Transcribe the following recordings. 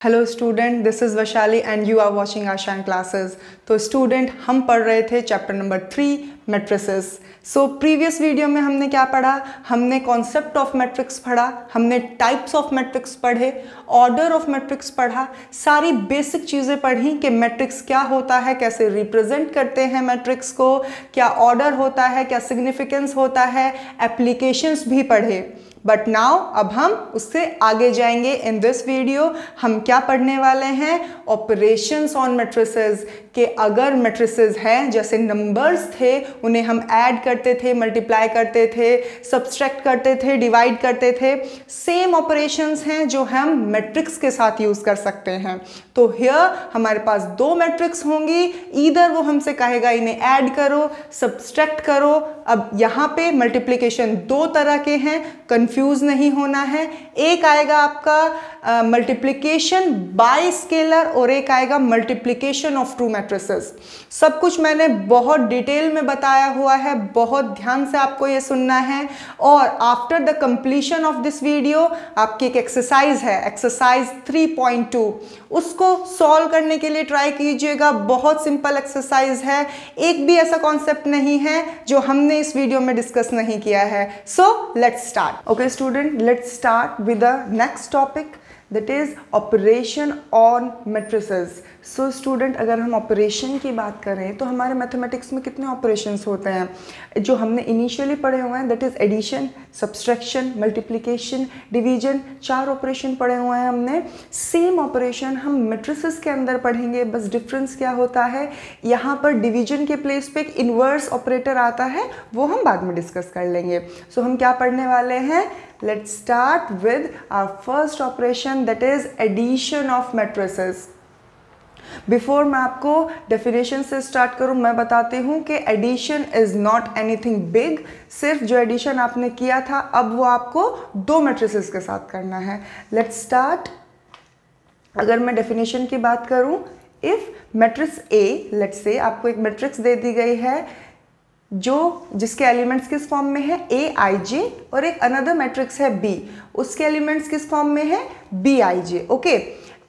Hello student this is Vaishali and you are watching Ashan classes तो student हम पढ़ रहे थे chapter number three matrices so previous video में हमने क्या पढ़ा? हमने कॉन्सेप्ट ऑफ़ मैट्रिक्स पढ़ा, हमने टाइप्स ऑफ़ मैट्रिक्स पढ़े ऑर्डर ऑफ़ मैट्रिक्स पढ़ा, सारी बेसिक चीज़ें पढ़ी कि मैट्रिक्स क्या होता है, कैसे रिप्रेजेंट करते हैं मैट्रिक्स को, क्या ऑर्डर होता है, क्या सिग्निफिकेंस होता है एप्लीकेशंस भी पढ़े। बट नाउ अब हम उससे आगे जाएँगे इन दिस वीडियो हम क्या पढ़ने वाले हैं? ऑपरेशंस ऑन मेट्रिसेस के अगर मेट्रिसेस हैं, जैसे नंबर्स थे, उन्हें हम ऐड करते थे मल्टीप्लाई करते थे सब्सट्रैक्ट करते थे डिवाइड करते थे सेम ऑपरेशंस हैं जो हम मैट्रिक्स के साथ यूज़ कर सकते हैं. तो हियर हमारे पास दो मैट्रिक्स होंगी. इधर वो हमसे कहेगा, इन्हें ऐड करो सब्सट्रैक्ट करो. अब यहाँ पे मल्टीप्लीकेशन दो तरह के हैं. कंफ्यूज नहीं होना है। एक आएगा आपका मल्टीप्लिकेशन बाय स्केलर और एक आएगा मल्टीप्लिकेशन ऑफ़ टू मैट्रिसेस सब कुछ मैंने बहुत डिटेल में बताया हुआ है, बहुत ध्यान से आपको ये सुनना है। और after the completion of this video आपकी एक एक्सरसाइज है एक्सरसाइज 3.2 उसको सॉल्व करने के लिए ट्राई कीजिएगा। बहुत सिंपल एक्सरसाइज है। एक भी ऐसा कॉन्सेप्ट नहीं है जो हमने इस वीडियो में डिस्कस नहीं किया है। So let's start okay student let's start with the next topic that is operation on matrices so student अगर हम ऑपरेशन की बात करें तो हमारे मैथमेटिक्स में कितने ऑपरेशंस होते हैं? जो हमने इनिशियली पढ़े हुए हैं that is addition subtraction multiplication division चार ऑपरेशन पढ़े हुए हैं हमने। सेम ऑपरेशन हम मेट्रिसेस के अंदर पढ़ेंगे बस डिफरेंस क्या होता है? यहाँ पर डिवीज़न के प्लेस पे एक इन्वर्स ऑपरेटर आता है वो हम बाद में डिस्कस कर लेंगे। सो so, हम क्या पढ़ने वाले हैं? Let's start with our first operation, that is addition of matrices. Before मैं आपको डेफिनेशन से स्टार्ट करूँ, मैं बताती हूँ कि addition is not anything big सिर्फ़ जो एडिशन आपने किया था, अब वो आपको दो मेट्रिसेस के साथ करना है। लेट्स स्टार्ट अगर मैं डेफिनेशन की बात करूँ if matrix A let's say आपको एक मैट्रिक्स दे दी गई है जो जिसके एलिमेंट्स किस फॉर्म में है? ए आई जे और एक अनदर मैट्रिक्स है बी उसके एलिमेंट्स किस फॉर्म में है? B I J okay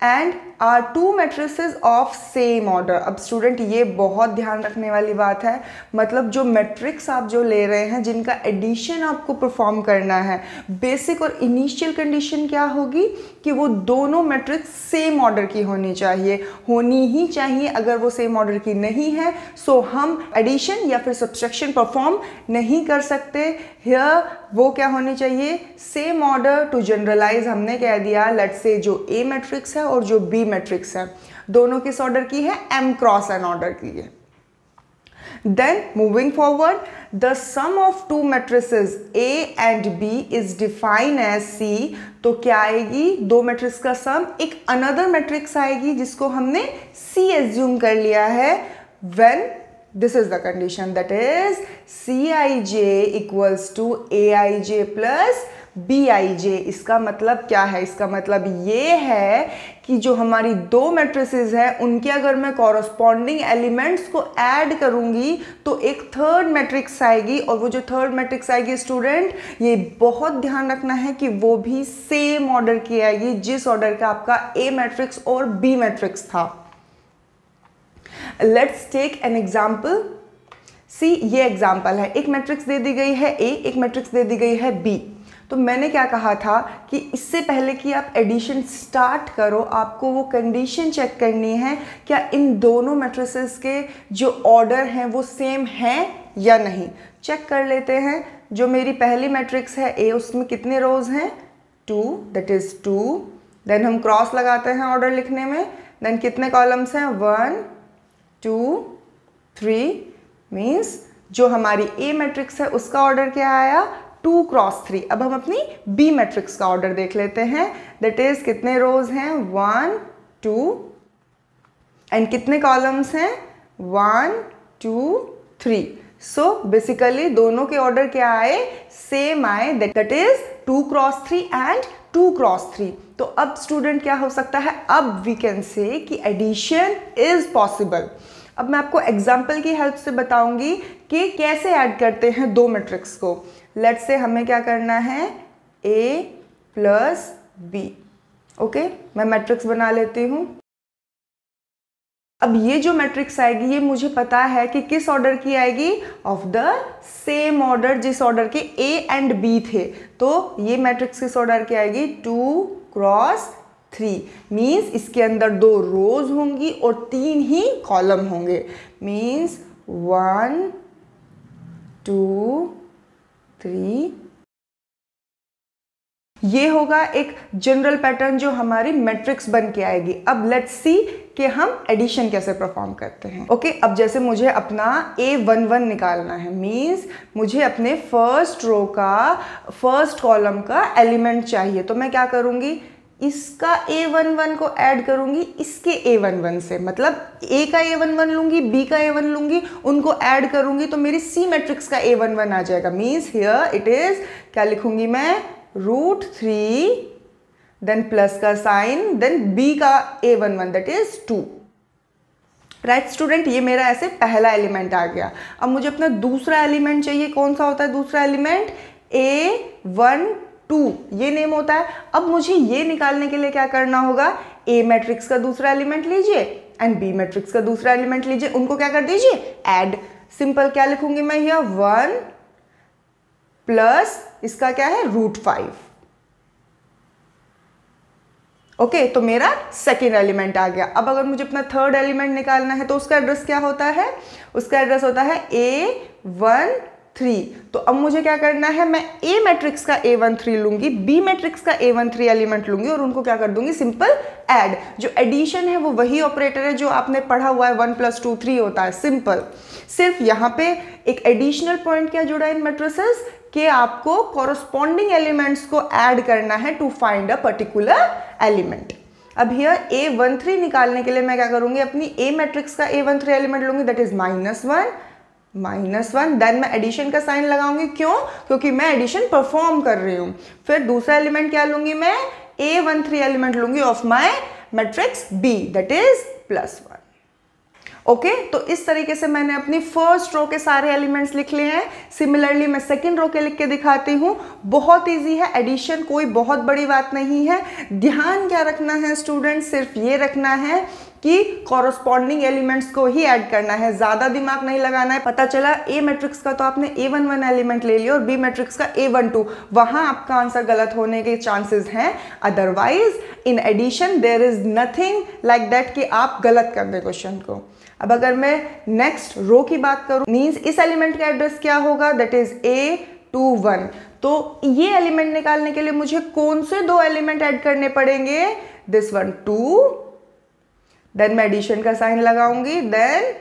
and are two matrices of same order अब स्टूडेंट ये बहुत ध्यान रखने वाली बात है। मतलब जो मेट्रिक्स आप जो ले रहे हैं, जिनका एडिशन आपको परफॉर्म करना है बेसिक और इनिशियल कंडीशन क्या होगी? कि वो दोनों मेट्रिक्स सेम ऑर्डर की होनी चाहिए। होनी ही चाहिए अगर वो सेम ऑर्डर की नहीं है सो हम एडिशन या फिर सब्सट्रक्शन परफॉर्म नहीं कर सकते। हियर वो क्या होनी चाहिए? सेम ऑर्डर टू जनरलाइज हमने कह दिया। लेट से जो ए मैट्रिक्स है और जो बी मैट्रिक्स है। दोनों किस ऑर्डर की है? एम क्रॉस एन ऑर्डर की है। Then moving forward the sum of two matrices A and B is define as C तो क्या आएगी? दो मैट्रिक्स का सम एक अनदर मैट्रिक्स आएगी जिसको हमने सी एज्यूम कर लिया है। When this is the condition that is C I J equals to A I J plus B I J इसका मतलब क्या है? इसका मतलब ये है कि जो हमारी दो मैट्रिसेस है, उनके अगर मैं कॉरस्पॉन्डिंग एलिमेंट्स को ऐड करूँगी तो एक थर्ड मैट्रिक्स आएगी और वो जो थर्ड मैट्रिक्स आएगी स्टूडेंट ये बहुत ध्यान रखना है कि वो भी सेम ऑर्डर की आएगी, जिस ऑर्डर का आपका ए मैट्रिक्स और बी मैट्रिक्स था। Let's take an example C ये एग्ज़ाम्पल है। एक मैट्रिक्स दे दी गई है ए एक मैट्रिक्स दे दी गई है बी तो मैंने क्या कहा था कि इससे पहले कि आप एडिशन स्टार्ट करो, आपको वो कंडीशन चेक करनी है, क्या इन दोनों मैट्रिसेस के जो ऑर्डर हैं वो सेम हैं या नहीं? चेक कर लेते हैं, जो मेरी पहली मैट्रिक्स है ए उसमें कितने रोज हैं? Two that is two then हम क्रॉस लगाते हैं ऑर्डर लिखने में. देन कितने कॉलम्स हैं? वन टू थ्री मीन्स जो हमारी ए मैट्रिक्स है, उसका ऑर्डर क्या आया? Two cross three. अब हम अपनी बी मैट्रिक्स का ऑर्डर देख लेते हैं। दैट इज़ कितने रोज हैं? वन टू एंड कितने कॉलम्स हैं? One two three so basically दोनों के ऑर्डर क्या आए? सेम आए। That is two cross three and two cross three तो अब स्टूडेंट क्या हो सकता है? अब वी कैन से कि एडिशन इज़ पॉसिबल अब मैं आपको एग्ज़ाम्पल की हेल्प से बताऊँगी कि कैसे ऐड करते हैं दो मैट्रिक्स को। लेट से हमें क्या करना है? ए प्लस बी ओके मैं मैट्रिक्स बना लेती हूँ। अब ये जो मैट्रिक्स आएगी, ये मुझे पता है कि किस ऑर्डर की आएगी? ऑफ़ द सेम ऑर्डर जिस ऑर्डर के ए एंड बी थे। तो ये मैट्रिक्स किस ऑर्डर की आएगी? टू क्रॉस थ्री मीन्स इसके अंदर दो रोज होंगी और तीन ही कॉलम होंगे। मीन्स वन टू थ्री ये होगा एक जनरल पैटर्न जो हमारी मैट्रिक्स बन के आएगी। अब लेट्स सी कि हम एडिशन कैसे परफॉर्म करते हैं। ओके okay, अब जैसे मुझे अपना ए वन वन निकालना है मींस मुझे अपने फ़र्स्ट रो का फ़र्स्ट कॉलम का एलिमेंट चाहिए तो मैं क्या करूँगी? इसका ए वन वन को ऐड करूँगी इसके ए वन वन से। मतलब ए का ए वन वन लूँगी बी का ए वन लूँगी, उनको ऐड करूँगी तो मेरी सी मैट्रिक्स का ए वन वन आ जाएगा। मीन्स हियर इट इज़ क्या लिखूँगी मैं? रूट थ्री देन प्लस का साइन देन बी का A one one that is two right student ये मेरा ऐसे पहला एलिमेंट आ गया। अब मुझे अपना दूसरा एलिमेंट चाहिए, कौन सा होता है दूसरा एलिमेंट ए वन टू, ये नेम होता है। अब मुझे ये निकालने के लिए क्या करना होगा? ए मैट्रिक्स का दूसरा एलिमेंट लीजिए एंड बी मैट्रिक्स का दूसरा एलिमेंट लीजिए। उनको क्या कर दीजिए? एड सिंपल क्या लिखूँगी मैं यह वन प्लस इसका क्या है? रूट फाइव ओके तो मेरा सेकेंड एलिमेंट आ गया। अब अगर मुझे अपना थर्ड एलिमेंट निकालना है तो उसका एड्रेस क्या होता है? उसका एड्रेस होता है ए वन थ्री तो अब मुझे क्या करना है, मैं ए मैट्रिक्स का ए वन थ्री लूँगी बी मैट्रिक्स का ए वन थ्री एलिमेंट लूँगी और उनको क्या कर दूँगी सिंपल ऐड जो एडिशन है वो वही ऑपरेटर है जो आपने पढ़ा हुआ है वन प्लस टू थ्री होता है सिंपल सिर्फ़ यहाँ पे एक एडिशनल पॉइंट क्या जुड़ा है इन मेट्रिसेस कि आपको कॉरस्पॉन्डिंग एलिमेंट्स को ऐड करना है to find a particular element अब हियर ए वन थ्री निकालने के लिए मैं क्या करूँगी, अपनी ए मैट्रिक्स का ए वन थ्री एलिमेंट लूँगी that is minus one minus one then मैं एडिशन का साइन लगाऊँगी। क्यों? क्योंकि मैं एडिशन परफॉर्म कर रही हूँ। फिर दूसरा एलिमेंट क्या लूँगी मैं? ए वन थ्री एलिमेंट लूँगी of my matrix B that is plus one okay तो इस तरीके से मैंने अपनी फ़र्स्ट रो के सारे एलिमेंट्स लिख लिए हैं। सिमिलरली मैं सेकंड रो के लिख के दिखाती हूँ। बहुत इजी है। एडिशन कोई बहुत बड़ी बात नहीं है। ध्यान क्या रखना है स्टूडेंट सिर्फ़ ये रखना है कि कॉरस्पॉन्डिंग एलिमेंट्स को ही ऐड करना है। ज़्यादा दिमाग नहीं लगाना है। पता चला ए मैट्रिक्स का तो आपने ए वन वन एलिमेंट ले लिया और बी मैट्रिक्स का ए वन टू वहाँ आपका आंसर गलत होने के चांसेस हैं। Otherwise in addition there is nothing like that कि आप गलत कर दे क्वेश्चन को। अब अगर मैं नेक्स्ट रो की बात करूँ मीन्स इस एलिमेंट का एड्रेस क्या होगा? That is A two one तो ये एलिमेंट निकालने के लिए मुझे कौन से दो एलिमेंट ऐड करने पड़ेंगे? दिस वन टू देन मैं एडिशन का साइन लगाऊँगी. देन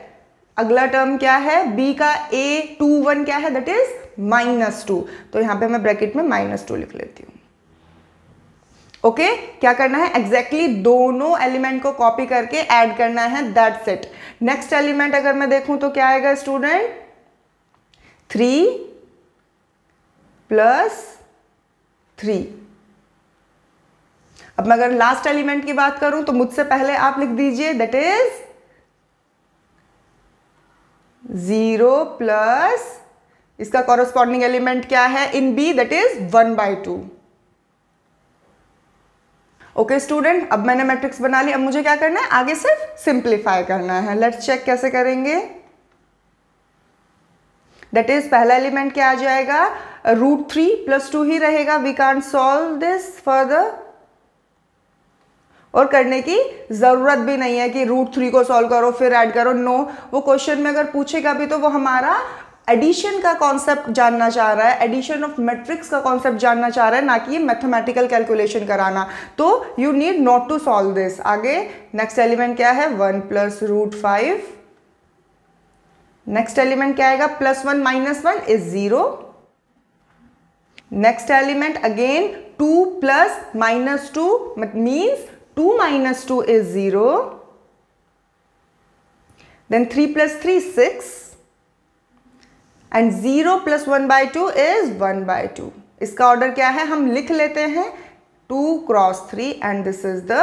अगला टर्म क्या है? B का a टू वन क्या है? दैट इज़ माइनस टू तो यहाँ पे मैं ब्रैकेट में माइनस टू लिख लेती हूँ. Okay okay? क्या करना है? एग्जैक्टली exactly दोनों एलिमेंट को कॉपी करके ऐड करना है. दैट सेट नेक्स्ट एलिमेंट अगर मैं देखूँ तो क्या आएगा स्टूडेंट थ्री प्लस थ्री अब मैं अगर लास्ट एलिमेंट की बात करूँ तो मुझसे पहले आप लिख दीजिए दैट इज़ ज़ीरो प्लस इसका कॉरेस्पॉन्डिंग एलिमेंट क्या है? In B that is one by two okay student अब मैंने मैट्रिक्स बना ली, अब मुझे क्या करना है? आगे सिर्फ़ सिंप्लीफाई करना है। लेट्स चेक कैसे करेंगे। दैट इज़ पहला एलिमेंट क्या आ जाएगा? रूट थ्री प्लस टू ही रहेगा. We can't solve this further और करने की ज़रूरत भी नहीं है कि रूट थ्री को सॉल्व करो, फिर ऐड करो। नो वो क्वेश्चन में अगर पूछेगा भी तो वो हमारा एडिशन का कॉन्सेप्ट जानना चाह रहा है एडिशन ऑफ़ मैट्रिक्स का कॉन्सेप्ट जानना चाह रहा है, ना कि ये मैथमेटिकल कैलकुलेशन कराना। तो you need not to solve this आगे नेक्स्ट एलिमेंट क्या है? One plus root five next element क्या आएगा? Plus one minus one is zero next element again two plus minus two means 2 minus 2 is 0. Then 3 plus 3 is 6. And 0 plus 1 by 2 is 1 by 2. इसका order क्या है हम लिख लेते हैं 2 cross 3 and this is the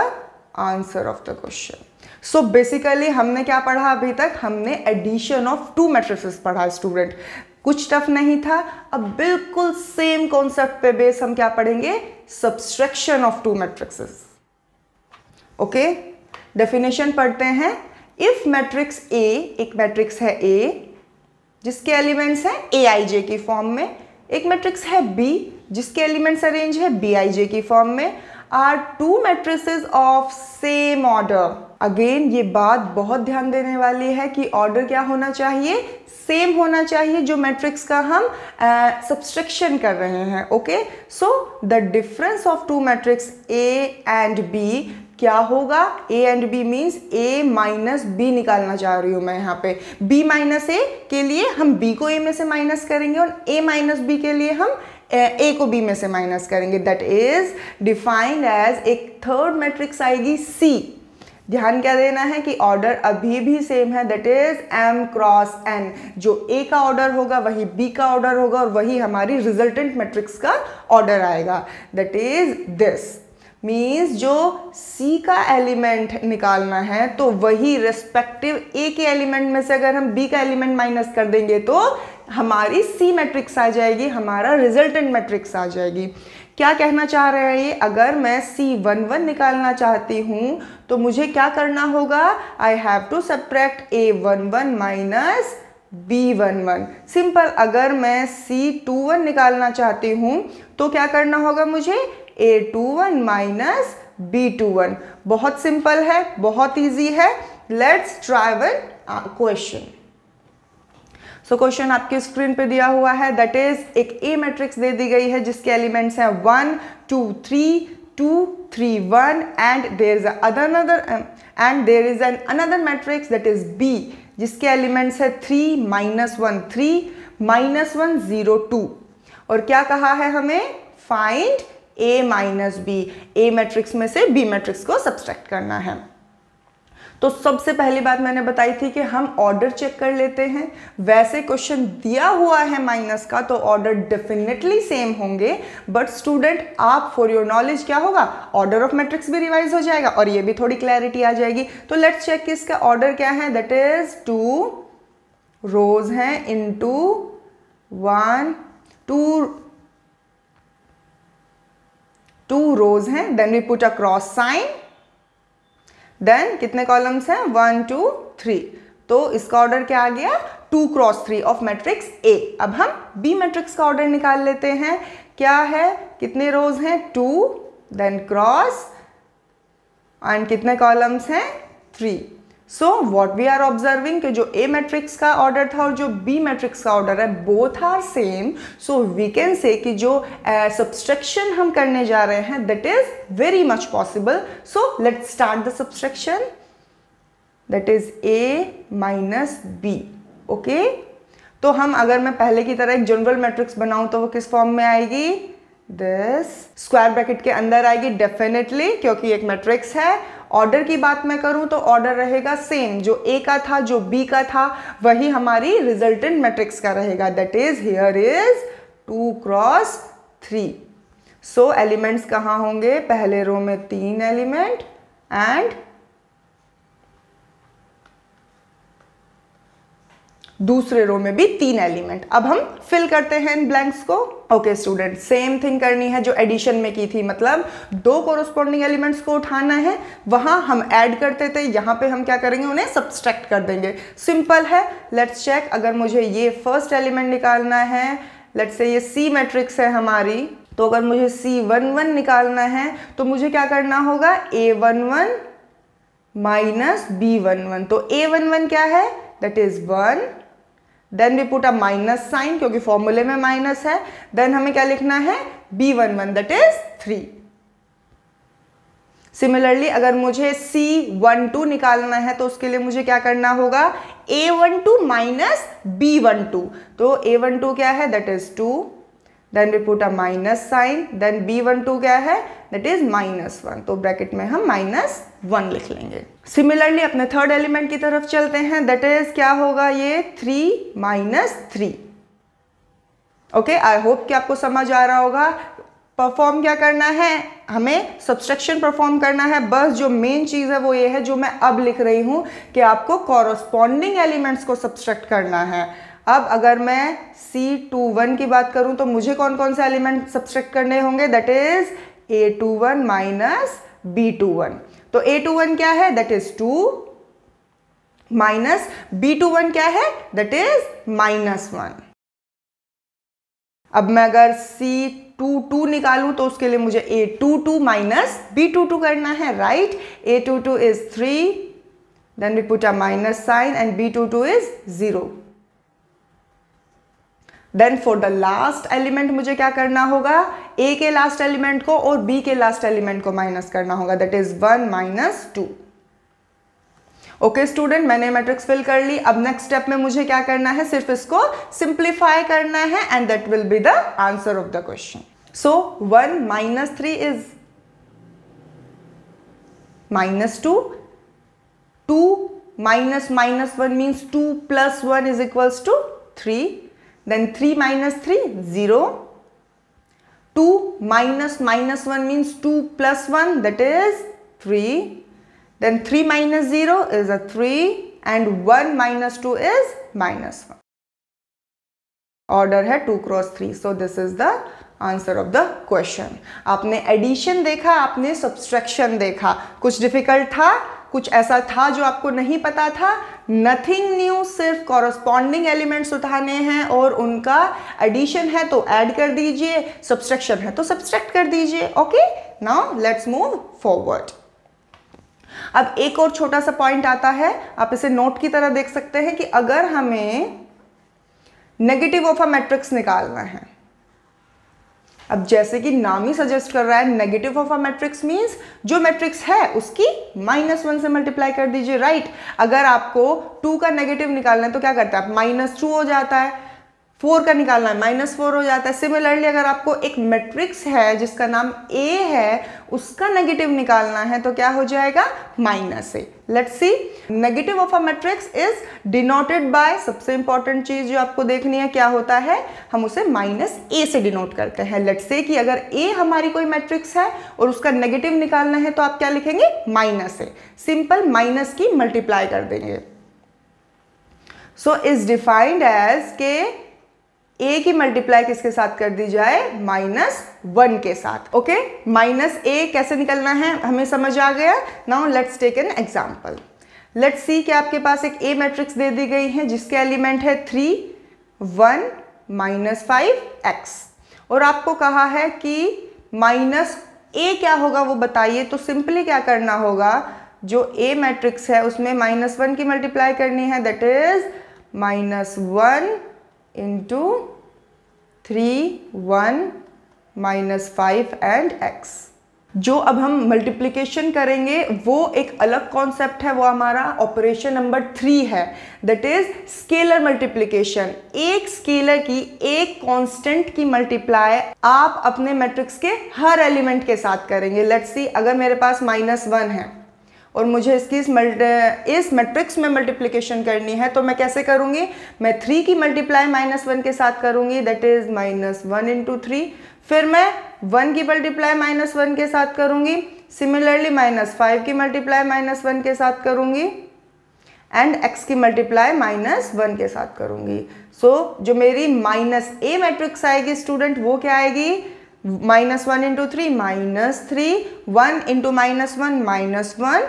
answer of the question so basically हमने क्या पढ़ा अभी तक हमने एडिशन ऑफ़ टू मैट्रिसेस पढ़ा स्टूडेंट कुछ टफ नहीं था अब बिल्कुल सेम कॉन्सेप्ट पे बेस हम क्या पढ़ेंगे subtraction of two matrices okay definition पढ़ते हैं। इफ़ मैट्रिक्स ए एक मैट्रिक्स है ए जिसके एलिमेंट्स हैं ए आई जे की फॉर्म में। एक मैट्रिक्स है बी जिसके एलिमेंट्स अरेंज है बी आई जे की फॉर्म में। Are two matrices of same order again ये बात बहुत ध्यान देने वाली है कि ऑर्डर क्या होना चाहिए? सेम होना चाहिए जो मैट्रिक्स का हम सब्सट्रक्शन uh, कर रहे हैं okay so the difference of two matrix A and B क्या होगा? A and B means A minus B निकालना चाह रही हूँ मैं यहाँ पे। बी माइनस ए के लिए हम बी को ए में से माइनस करेंगे और ए माइनस बी के लिए हम, ए को बी में से माइनस करेंगे। दैट इज़ डिफाइंड एज एक थर्ड मैट्रिक्स आएगी सी ध्यान क्या देना है कि ऑर्डर अभी भी सेम है। That is M cross N जो ए का ऑर्डर होगा, वही बी का ऑर्डर होगा और वही हमारी रिजल्टेंट मैट्रिक्स का ऑर्डर आएगा। दैट इज़ दिस मीन्स जो C का एलिमेंट निकालना है तो वही रेस्पेक्टिव A के एलिमेंट में से अगर हम B का एलिमेंट माइनस कर देंगे तो हमारी C मैट्रिक्स आ जाएगी, हमारा रिजल्टेंट मैट्रिक्स आ जाएगी। क्या कहना चाह रहे हैं ये? अगर मैं सी वन वन निकालना चाहती हूँ तो मुझे क्या करना होगा? I have to subtract A one one minus B one one simple अगर मैं सी टू वन निकालना चाहती हूँ तो क्या करना होगा मुझे? A two one minus B two one बहुत सिंपल है, बहुत इजी है. Let's try one question so question आपके स्क्रीन पे दिया हुआ है. दैट इज़ एक ए मैट्रिक्स दे दी गई है, जिसके एलिमेंट्स हैं one two three two three one and there is other and there is an another matrix that is B जिसके एलिमेंट्स है three minus one three minus one zero two और क्या कहा है हमें? Find A minus B A matrix में से B matrix को सब्सट्रैक्ट करना है। तो सबसे पहली बात मैंने बताई थी कि हम ऑर्डर चेक कर लेते हैं। वैसे क्वेश्चन दिया हुआ है माइनस का तो ऑर्डर डेफिनेटली सेम होंगे। बट स्टूडेंट आप फॉर योर नॉलेज क्या होगा? ऑर्डर ऑफ़ मैट्रिक्स भी रिवाइज हो जाएगा और ये भी थोड़ी क्लैरिटी आ जाएगी। तो लेट्स चेक कि इसका ऑर्डर क्या है। दैट इज़ टू रोज हैं in two one two two rows हैं. Then we put a cross sign then कितने कॉलम्स हैं? वन टू थ्री तो इसका ऑर्डर क्या आ गया? Two cross three of matrix A अब हम बी मैट्रिक्स का ऑर्डर निकाल लेते हैं. क्या है? कितने रोज हैं? टू देन क्रॉस एंड कितने कॉलम्स हैं? Three so what we are observing जो ए मैट्रिक्स का ऑर्डर था और जो बी मैट्रिक्स का ऑर्डर है both are same so we can say कि जो सब्सट्रक्शन uh, हम करने जा रहे हैं that is very much possible so let start the subtraction that is A minus B okay तो हम अगर मैं पहले की तरह एक जनरल मैट्रिक्स बनाऊँ तो वो किस फॉर्म में आएगी? दिस स्क्वायर ब्रैकेट के अंदर आएगी डेफिनेटली क्योंकि एक मैट्रिक्स है ऑर्डर की बात मैं करूँ तो ऑर्डर रहेगा सेम जो ए का था, जो बी का था, वही हमारी रिजल्टेंट मैट्रिक्स का रहेगा। That is here is two cross three so elements कहाँ होंगे? पहले रो में तीन एलिमेंट एंड दूसरे रो में भी तीन एलिमेंट अब हम फिल करते हैं इन ब्लैंक्स को. ओके स्टूडेंट सेम थिंग करनी है जो एडिशन में की थी. मतलब दो कोरोस्पॉन्डिंग एलिमेंट्स को उठाना है. वहाँ हम ऐड करते थे. यहाँ पे हम क्या करेंगे? उन्हें सब्सट्रैक्ट कर देंगे. सिंपल है. लेट्स चेक अगर मुझे ये फ़र्स्ट एलिमेंट निकालना है लेट्स से ये सी मैट्रिक्स है हमारी तो अगर मुझे सी वन वन निकालना है तो मुझे क्या करना होगा? A one one minus B one one तो ए वन वन क्या है? That is one then we put a minus sign क्योंकि फॉर्मूले में माइनस है। देन हमें क्या लिखना है? B one one that is three similarly अगर मुझे सी वन टू निकालना है तो उसके लिए मुझे क्या करना होगा? A one two minus B one two तो ए वन टू क्या है? That is two then we put a minus sign then B one two क्या है? दैट इज़ माइनस वन तो ब्रैकेट में हम माइनस वन लिख लेंगे। सिमिलरली अपने थर्ड एलिमेंट की तरफ़ चलते हैं। दैट इज़ क्या होगा ये? Three minus three okay I hope कि आपको समझ आ रहा होगा। परफॉर्म क्या करना है? हमें सब्सट्रक्शन परफॉर्म करना है। बस जो मेन चीज़ है वो ये है जो मैं अब लिख रही हूँ कि आपको कॉरस्पॉन्डिंग एलिमेंट्स को सब्सट्रैक्ट करना है। अब अगर मैं सी टू वन की बात करूँ तो मुझे कौन कौन से एलिमेंट सब्सट्रैक्ट करने होंगे? That is A two one minus B two one तो ए टू वन क्या है? That is two minus B two one क्या है? दैट इज़ माइनस वन अब मैं अगर सी टू टू निकालू तो उसके लिए मुझे A two two minus B two two करना है right A two two is three then we put a minus sign and B two two is zero then for the last element मुझे क्या करना होगा? ए के लास्ट एलिमेंट को और B के लास्ट एलिमेंट को माइनस करना होगा. That is one minus two okay student मैंने मैट्रिक्स फिल कर ली. अब नेक्स्ट स्टेप में मुझे क्या करना है? सिर्फ़ इसको सिंप्लीफाई करना है and that will be the answer of the question so one minus three is minus two two minus minus one means two plus one is equals to three then 3 minus 3 0 2 minus minus 1 means 2 plus 1 that is 3 then 3 minus 0 is a 3 and 1 minus 2 is minus 1 order है 2 cross 3 so this is the answer of the question आपने addition देखा आपने subtraction देखा कुछ difficult था कुछ ऐसा था जो आपको नहीं पता था? नथिंग न्यू सिर्फ़ कॉरस्पॉन्डिंग एलिमेंट्स उठाने हैं और उनका एडिशन है तो ऐड कर दीजिए सब्सट्रैक्शन है तो सब्सट्रैक्ट कर दीजिए okay now let's move forward अब एक और छोटा सा पॉइंट आता है, आप इसे नोट की तरह देख सकते हैं कि अगर हमें नेगेटिव ऑफ़ अ मैट्रिक्स निकालना है अब जैसे कि नाम ही सजेस्ट कर रहा है negative of a matrix means जो मैट्रिक्स है, उसकी माइनस वन से मल्टीप्लाई कर दीजिए राइट right? अगर आपको टू का नेगेटिव निकालना है तो क्या करता है माइनस टू हो जाता है फोर का निकालना है, माइनस फोर हो जाता है। सिमिलरली अगर आपको एक मैट्रिक्स है, जिसका नाम ए है, उसका नेगेटिव निकालना है तो क्या हो जाएगा? Minus A let's see negative of a matrix is denoted by सबसे इंपॉर्टेंट चीज़ जो आपको देखनी है, क्या होता है? हम उसे माइनस ए से डिनोट करते हैं। लेट्स से कि अगर ए हमारी कोई मैट्रिक्स है और उसका नेगेटिव निकालना है तो आप क्या लिखेंगे? माइनस ए सिंपल माइनस की मल्टीप्लाई कर देंगे। सो इज़ डिफाइंड एज के ए की मल्टीप्लाई किसके साथ कर दी जाए? माइनस वन के साथ ओके माइनस ए कैसे निकलना है? हमें समझ आ गया? Now let's take an example let's see कि आपके पास एक ए मैट्रिक्स दे दी गई है, जिसके एलिमेंट है three one minus five X और आपको कहा है कि माइनस ए क्या होगा वो बताइए तो सिंपली क्या करना होगा? जो ए मैट्रिक्स है, उसमें माइनस वन की मल्टीप्लाई करनी है that is minus one into three one minus five and X जो अब हम मल्टीप्लिकेशन करेंगे, वो एक अलग कॉन्सेप्ट है, वो हमारा ऑपरेशन नंबर थ्री है. दैट इज़ स्केलर मल्टीप्लिकेशन एक स्केलर की एक कांस्टेंट की मल्टीप्लाई आप अपने मैट्रिक्स के हर एलिमेंट के साथ करेंगे. लेट्स सी अगर मेरे पास माइनस वन है और मुझे इसकी इस इस मैट्रिक्स में मल्टीप्लिकेशन करनी है तो मैं कैसे करूँगी? मैं थ्री की मल्टीप्लाई माइनस वन के साथ करूँगी that is minus one into three फिर मैं वन की मल्टीप्लाई माइनस वन के साथ करूँगी सिमिलरली माइनस फाइव की मल्टीप्लाई माइनस वन के साथ करूँगी एंड एक्स की मल्टीप्लाई माइनस वन के साथ करूँगी. सो so, जो मेरी माइनस ए मैट्रिक्स आएगी स्टूडेंट वो क्या आएगी? Minus one into three minus three one into minus one minus one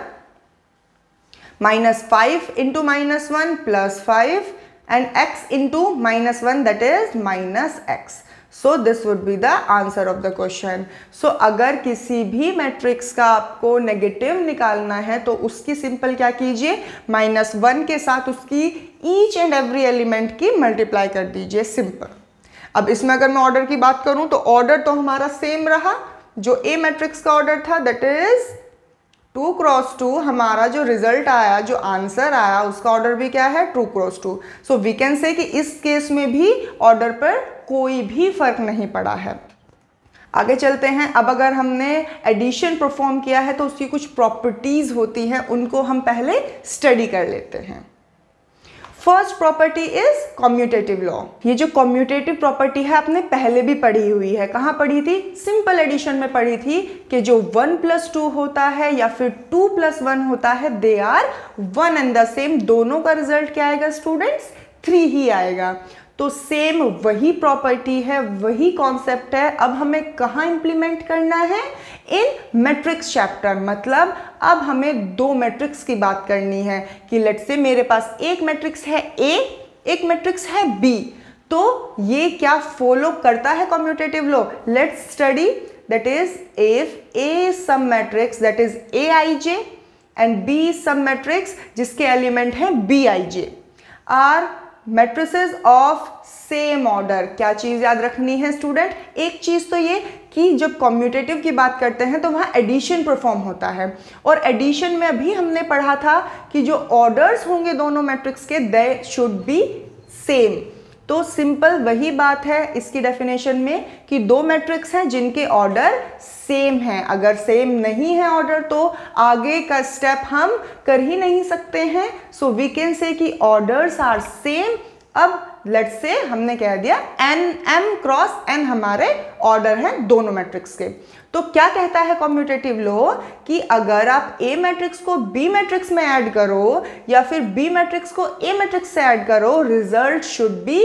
minus 5 into minus 1 plus 5 and x into minus 1 that is minus x. So this would be the answer of the question so अगर किसी भी matrix का आपको negative निकालना है तो उसकी simple क्या कीजिए? माइनस वन के साथ उसकी ईच एंड एवरी एलिमेंट की मल्टीप्लाई कर दीजिए सिंपल अब इसमें अगर मैं ऑर्डर की बात करूँ तो ऑर्डर तो हमारा सेम रहा, जो ए मैट्रिक्स का ऑर्डर था that is two cross two, हमारा जो रिज़ल्ट आया, जो आंसर आया, उसका ऑर्डर भी क्या है? Two cross two. So we can say कि इस केस में भी ऑर्डर पर कोई भी फ़र्क नहीं पड़ा है। आगे चलते हैं। अब अगर हमने एडिशन परफॉर्म किया है तो उसकी कुछ प्रॉपर्टीज़ होती हैं, उनको हम पहले स्टडी कर लेते हैं। First property is commutative law ये जो कॉम्यूटेटिव प्रॉपर्टी है, आपने पहले भी पढ़ी हुई है। कहाँ पढ़ी थी? सिंपल एडिशन में पढ़ी थी कि जो वन प्लस टू होता है या फिर टू प्लस वन होता है they are one and the same दोनों का रिज़ल्ट क्या आएगा स्टूडेंट्स थ्री ही आएगा। तो सेम वही प्रॉपर्टी है, वही कॉन्सेप्ट है। अब हमें कहाँ इंप्लीमेंट करना है? इन मैट्रिक्स चैप्टर मतलब अब हमें दो मैट्रिक्स की बात करनी है कि लेट से मेरे पास एक मैट्रिक्स है ए एक मैट्रिक्स है बी तो ये क्या फॉलो करता है commutative law let's study that is if A some matrix that is A I J and B some matrix जिसके एलिमेंट है B I J are matrices of same order क्या चीज़ याद रखनी है स्टूडेंट एक चीज़ तो ये कि जब कॉम्यूटेटिव की बात करते हैं तो वहाँ एडिशन परफॉर्म होता है। और एडिशन में अभी हमने पढ़ा था कि जो ऑर्डर्स होंगे दोनों मैट्रिक्स के दे शुड बी सेम तो सिंपल वही बात है इसकी डेफिनेशन में कि दो मैट्रिक्स हैं जिनके ऑर्डर सेम हैं। अगर सेम नहीं है ऑर्डर तो आगे का स्टेप हम कर ही नहीं सकते हैं। सो वी कैन से कि ऑर्डर्स आर सेम अब लेट से हमने कह दिया एन एम क्रॉस एन हमारे ऑर्डर हैं दोनों मैट्रिक्स के। तो क्या कहता है कॉम्यूटेटिव लो कि अगर आप ए मैट्रिक्स को बी मैट्रिक्स में ऐड करो या फिर बी मैट्रिक्स को ए मैट्रिक्स से ऐड करो result should be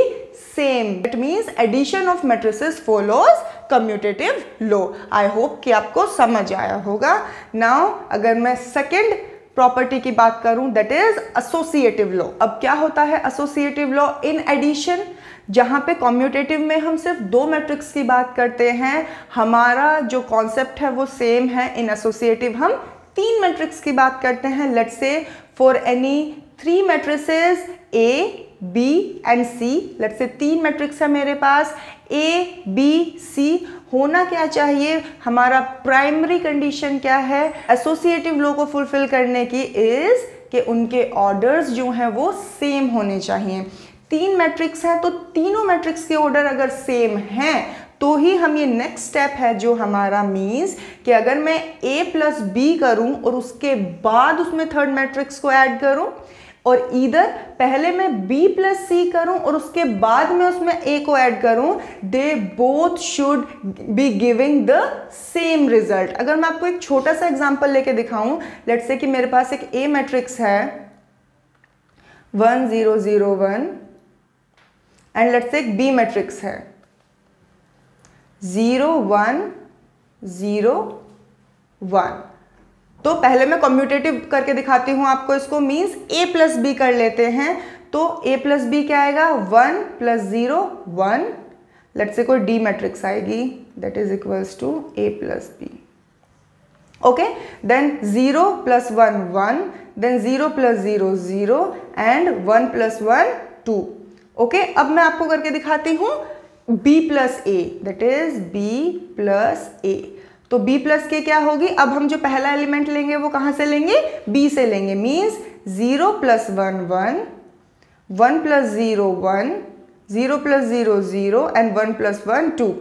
same it means addition of matrices follows commutative law I hope कि आपको समझ आया होगा। नाउ अगर मैं सेकेंड प्रॉपर्टी की बात करूँ दैट इज़ एसोसिएटिव लॉ अब क्या होता है एसोसिएटिव लॉ इन एडिशन जहाँ पे कॉम्यूटेटिव में हम सिर्फ़ दो मैट्रिक्स की बात करते हैं, हमारा जो कॉन्सेप्ट है वो सेम है. इन एसोसिएटिव हम तीन मैट्रिक्स की बात करते हैं. Let say for any three matrices A B and C let say तीन मैट्रिक्स है मेरे पास. ए बी सी होना क्या चाहिए? हमारा प्राइमरी कंडीशन क्या है? एसोसिएटिव लो को फुलफिल करने की इज़ कि उनके ऑर्डर्स जो हैं वो सेम होने चाहिए। तीन मैट्रिक्स हैं तो तीनों मैट्रिक्स के ऑर्डर अगर सेम हैं तो ही हम ये नेक्स्ट स्टेप है जो हमारा मीन्स कि अगर मैं ए प्लस बी करूँ और उसके बाद उसमें थर्ड मैट्रिक्स को ऐड करूँ और इधर पहले मैं B प्लस सी करूँ और उसके बाद में उसमें A को ऐड करूँ they both should be giving the same result अगर मैं आपको एक छोटा सा एग्जांपल लेके दिखाऊँ लेट्स से कि मेरे पास एक A मैट्रिक्स है one zero zero one and let's say एक बी मैट्रिक्स है. ज़ीरो वन ज़ीरो वन तो पहले मैं कम्यूटेटिव करके दिखाती हूँ आपको इसको मीन्स ए प्लस बी कर लेते हैं। तो ए प्लस बी क्या आएगा? One plus zero one. Let say कोई डी मैट्रिक्स आएगी that is equals to A plus B okay then zero plus one one then zero plus zero zero and one plus one two okay अब मैं आपको करके दिखाती हूँ B plus A that is B plus A तो b plus के क्या होगी? अब हम जो पहला एलिमेंट लेंगे, वो कहाँ से लेंगे? B से लेंगे। Means zero plus one one one plus zero one zero plus zero zero and one plus one two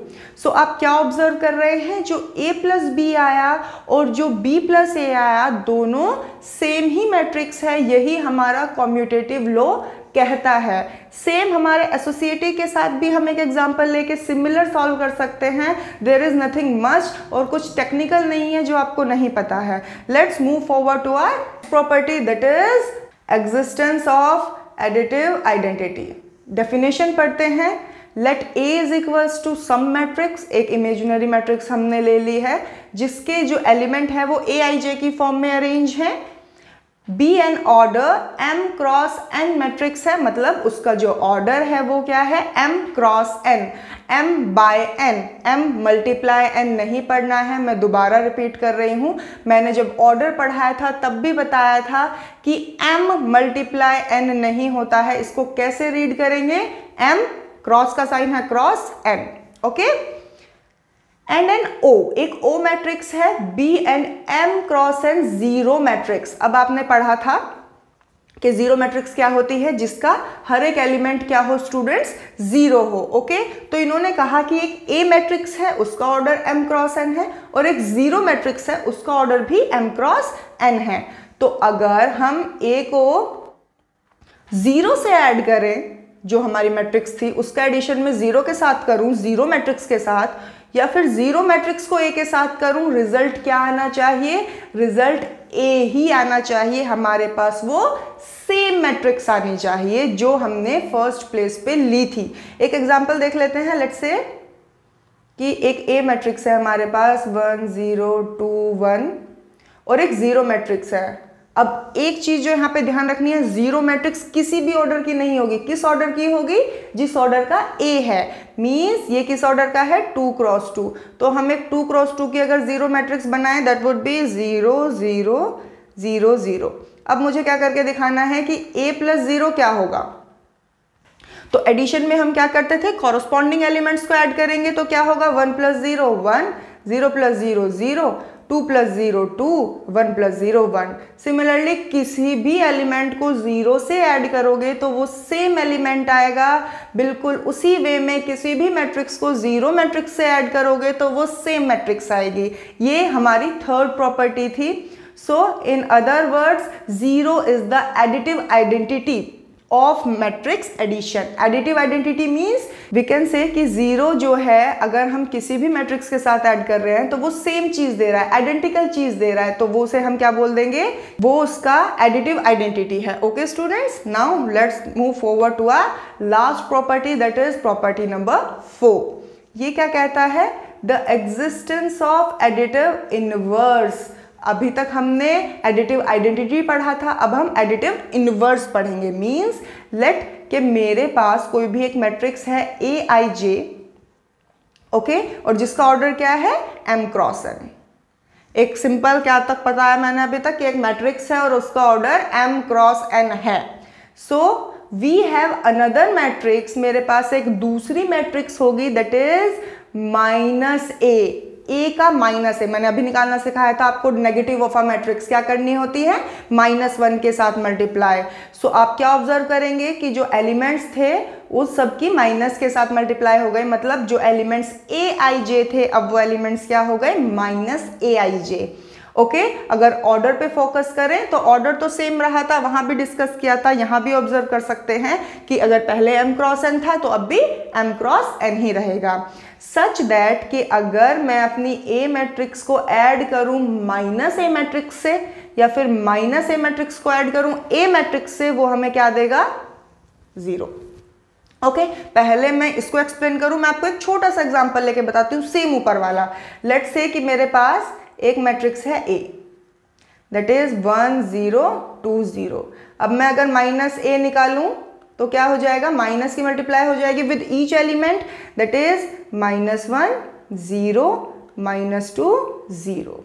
so आप क्या ऑब्ज़र्व कर रहे हैं? जो a प्लस बी आया और जो b प्लस ए आया, दोनों सेम ही मैट्रिक्स है, यही हमारा कॉम्यूटेटिव लॉ कहता है। सेम हमारे एसोसिएटिव के साथ भी हम एक एग्ज़ाम्पल लेके सिमिलर सॉल्व कर सकते हैं। देर इज़ नथिंग मच और कुछ टेक्निकल नहीं है जो आपको नहीं पता है। Let's move forward to our property that is existence of additive identity definition पढ़ते हैं। Let A is equals to some matrix एक इमेजिनरी मैट्रिक्स हमने ले ली है, जिसके जो एलिमेंट है वो ए आई जे की फॉर्म में अरेंज है। Be an order m cross n matrix है मतलब उसका जो ऑर्डर है वो क्या है? M cross n m by n m multiply n नहीं पढ़ना है, मैं दोबारा रिपीट कर रही हूँ। मैंने जब ऑर्डर पढ़ाया था, तब भी बताया था कि एम मल्टीप्लाई एन नहीं होता है, इसको कैसे रीड करेंगे? एम क्रॉस का साइन है cross n okay and n O एक ओ मैट्रिक्स है B and m cross n zero matrix अब आपने पढ़ा था कि ज़ीरो मैट्रिक्स क्या होती है, जिसका हर एक एलिमेंट क्या हो स्टूडेंट्स ज़ीरो हो ओके तो इन्होंने कहा कि एक ए मैट्रिक्स है, उसका ऑर्डर एम क्रॉस एन है, और एक ज़ीरो मैट्रिक्स है, उसका ऑर्डर भी एम क्रॉस एन है। तो अगर हम ए को ज़ीरो से ऐड करें, जो हमारी मैट्रिक्स थी, उसका एडिशन में ज़ीरो के साथ करूँ ज़ीरो मैट्रिक्स के साथ या फिर ज़ीरो मैट्रिक्स को ए के साथ करूँ, रिज़ल्ट क्या आना चाहिए? रिज़ल्ट ए ही आना चाहिए। हमारे पास वो सेम मैट्रिक्स आनी चाहिए जो हमने फ़र्स्ट प्लेस पे ली थी। एक एग्जांपल देख लेते हैं लेट्स से कि एक ए मैट्रिक्स है हमारे पास, वन, ज़ीरो, टू, वन, और एक ज़ीरो मैट्रिक्स है। अब एक चीज़ जो यहाँ पे ध्यान रखनी है ज़ीरो मैट्रिक्स किसी भी ऑर्डर की नहीं होगी। किस ऑर्डर की होगी? जिस ऑर्डर का ए है। मींस ये किस ऑर्डर का है? टू क्रॉस टू तो हम एक टू क्रॉस टू की अगर ज़ीरो मैट्रिक्स बनाए that would be zero zero zero zero अब मुझे क्या करके दिखाना है कि ए प्लस ज़ीरो क्या होगा? तो एडिशन में हम क्या करते थे? कॉरस्पॉन्डिंग एलिमेंट्स को ऐड करेंगे तो क्या होगा? One plus zero one zero plus zero zero two plus zero two, one plus zero one. Similarly किसी भी एलिमेंट को ज़ीरो से ऐड करोगे तो वो सेम एलिमेंट आएगा। बिल्कुल उसी वे में किसी भी मैट्रिक्स को ज़ीरो मैट्रिक्स से ऐड करोगे तो वो सेम मैट्रिक्स आएगी। ये हमारी थर्ड प्रॉपर्टी थी। So in other words zero is the additive identity of matrix addition additive identity means we can say कि ज़ीरो जो है, अगर हम किसी भी मैट्रिक्स के साथ ऐड कर रहे हैं तो वो सेम चीज़ दे रहा है आइडेंटिकल चीज़ दे रहा है तो वो उसे हम क्या बोल देंगे? वो उसका एडिटिव आइडेंटिटी है। Okay students now let's move forward to our last property that is property number four ये क्या कहता है? The existence of additive inverse अभी तक हमने एडिटिव आइडेंटिटी पढ़ा था, अब हम एडिटिव इनवर्स पढ़ेंगे। मीन्स लेट कि मेरे पास कोई भी एक मैट्रिक्स है ए आई जे ओके और जिसका ऑर्डर क्या है? एम क्रॉस एन एक सिंपल क्या तक पता है मैंने अभी तक कि एक मैट्रिक्स है और उसका ऑर्डर एम क्रॉस एन है। So we have another matrix मेरे पास एक दूसरी मैट्रिक्स होगी that is minus A A का माइनस है मैंने अभी निकालना सिखाया था आपको नेगेटिव ऑफ़ मैट्रिक्स क्या करनी होती है? माइनस वन के साथ मल्टीप्लाई सो आप क्या ऑब्ज़र्व करेंगे कि जो एलिमेंट्स थे उस सबकी माइनस के साथ मल्टीप्लाई हो गए। मतलब जो एलिमेंट्स ए आई जे थे, अब वो एलिमेंट्स क्या हो गए? Minus a i j okay? अगर ऑर्डर पे फोकस करें तो ऑर्डर तो सेम रहा था, वहाँ भी डिस्कस किया था, यहाँ भी ऑब्ज़र्व कर सकते हैं कि अगर पहले एम क्रॉस एन था तो अब भी एम क्रॉस एन ही रहेगा। सच दैट कि अगर मैं अपनी ए मैट्रिक्स को ऐड करूँ माइनस ए मैट्रिक्स से या फिर माइनस ए मैट्रिक्स को ऐड करूँ ए मैट्रिक्स से वो हमें क्या देगा? ज़ीरो ओके okay, पहले मैं इसको एक्सप्लेन करूँ मैं आपको एक छोटा सा एग्जांपल लेके बताती हूँ सेम ऊपर वाला. लेट्स से कि मेरे पास एक मैट्रिक्स है A that is one zero two zero अब मैं अगर माइनस ए निकालूं तो क्या हो जाएगा? माइनस की मल्टीप्लाई हो जाएगी with each element, that is minus one, zero, minus two, zero.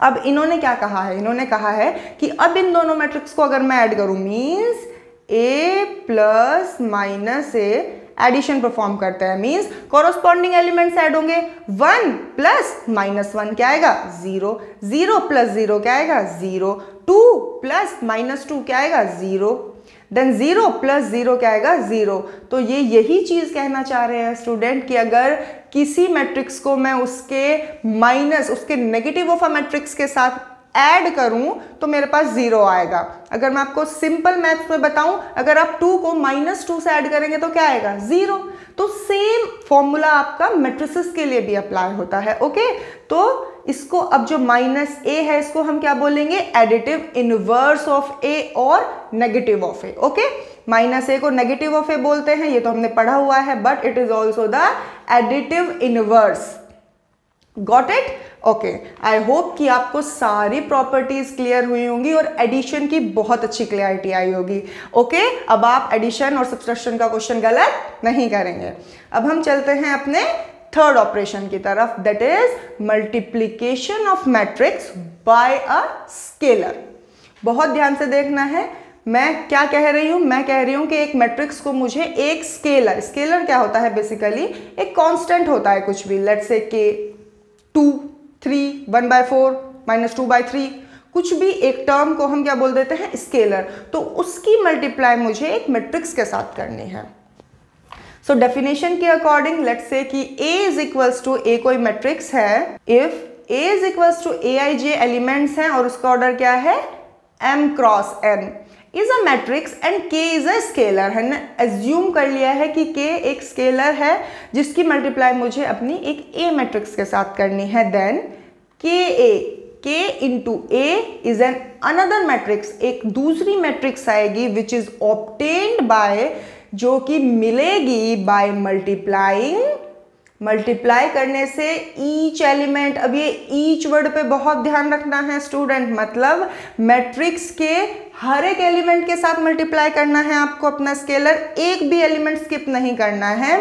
अब इन्होंने क्या कहा है? इन्होंने कहा है कि अब इन दोनों मैट्रिक्स को अगर मैं ऐड करूँ means A plus minus A addition perform करता है। मींस कॉरोस्पॉन्डिंग एलिमेंट्स ऐड होंगे। वन प्लस माइनस वन क्या आएगा? ज़ीरो। ज़ीरो प्लस ज़ीरो क्या आएगा? Zero. Two plus minus two क्या आएगा? Zero. Then zero plus zero क्या आएगा? ज़ीरो तो ये यही चीज़ कहना चाह रहे हैं स्टूडेंट कि अगर किसी मैट्रिक्स को मैं उसके माइनस उसके नेगेटिव ऑफ़ अ मैट्रिक्स के साथ ऐड करूँ तो मेरे पास ज़ीरो आएगा। अगर मैं आपको सिंपल मैथ्स में बताऊँ, अगर आप टू को माइनस टू से ऐड करेंगे तो क्या आएगा? ज़ीरो। तो सेम फॉर्मूला आपका मेट्रिसिस के लिए भी अप्लाई होता है, ओके? तो इसको अब जो माइनस ए है, इसको हम क्या बोलेंगे? एडिटिव इनवर्स ऑफ़ ए और negative of A, okay? Minus A को नेगेटिव ऑफ़ ए बोलते हैं, ये तो हमने पढ़ा हुआ है, but it is also the additive inverse. Got it okay I hope कि आपको सारी प्रॉपर्टीज़ क्लियर हुई होंगी और एडिशन की बहुत अच्छी क्लियरिटी आई होगी। Okay okay? अब आप एडिशन और सब्सट्रैक्शन का क्वेश्चन गलत नहीं करेंगे। अब हम चलते हैं अपने थर्ड ऑपरेशन की तरफ़। That is multiplication of matrix by a scalar बहुत ध्यान से देखना है। मैं क्या कह रही हूँ? मैं कह रही हूँ कि एक मैट्रिक्स को मुझे एक स्केलर स्केलर क्या होता है बेसिकली एक कांस्टेंट होता है कुछ भी। Let's say k two, three, one by four, minus two by three. कुछ भी एक टर्म को हम क्या बोल देते हैं? स्केलर। तो उसकी मल्टीप्लाई मुझे एक मैट्रिक्स के साथ करनी है। सो डेफिनेशन के अकॉर्डिंग लेट्स से कि a is equals to A कोई मैट्रिक्स है। If a is equals to a i j elements हैं और उसका ऑर्डर क्या है? M cross n is a matrix and k is a scalar है ना? एज्यूम कर लिया है कि के एक स्केलर है, जिसकी मल्टीप्लाई मुझे अपनी एक ए मैट्रिक्स के साथ करनी है. Then k A k into A is an another matrix एक दूसरी मैट्रिक्स आएगी विच इज़ ऑप्टेन्ड बाय जो कि मिलेगी बाय मल्टीप्लाइंग मल्टीप्लाई करने से ईच एलिमेंट अब ये ईच वर्ड पे बहुत ध्यान रखना है स्टूडेंट मतलब मैट्रिक्स के हर एक एलिमेंट के साथ मल्टीप्लाई करना है आपको अपना स्केलर एक भी एलिमेंट स्किप नहीं करना है।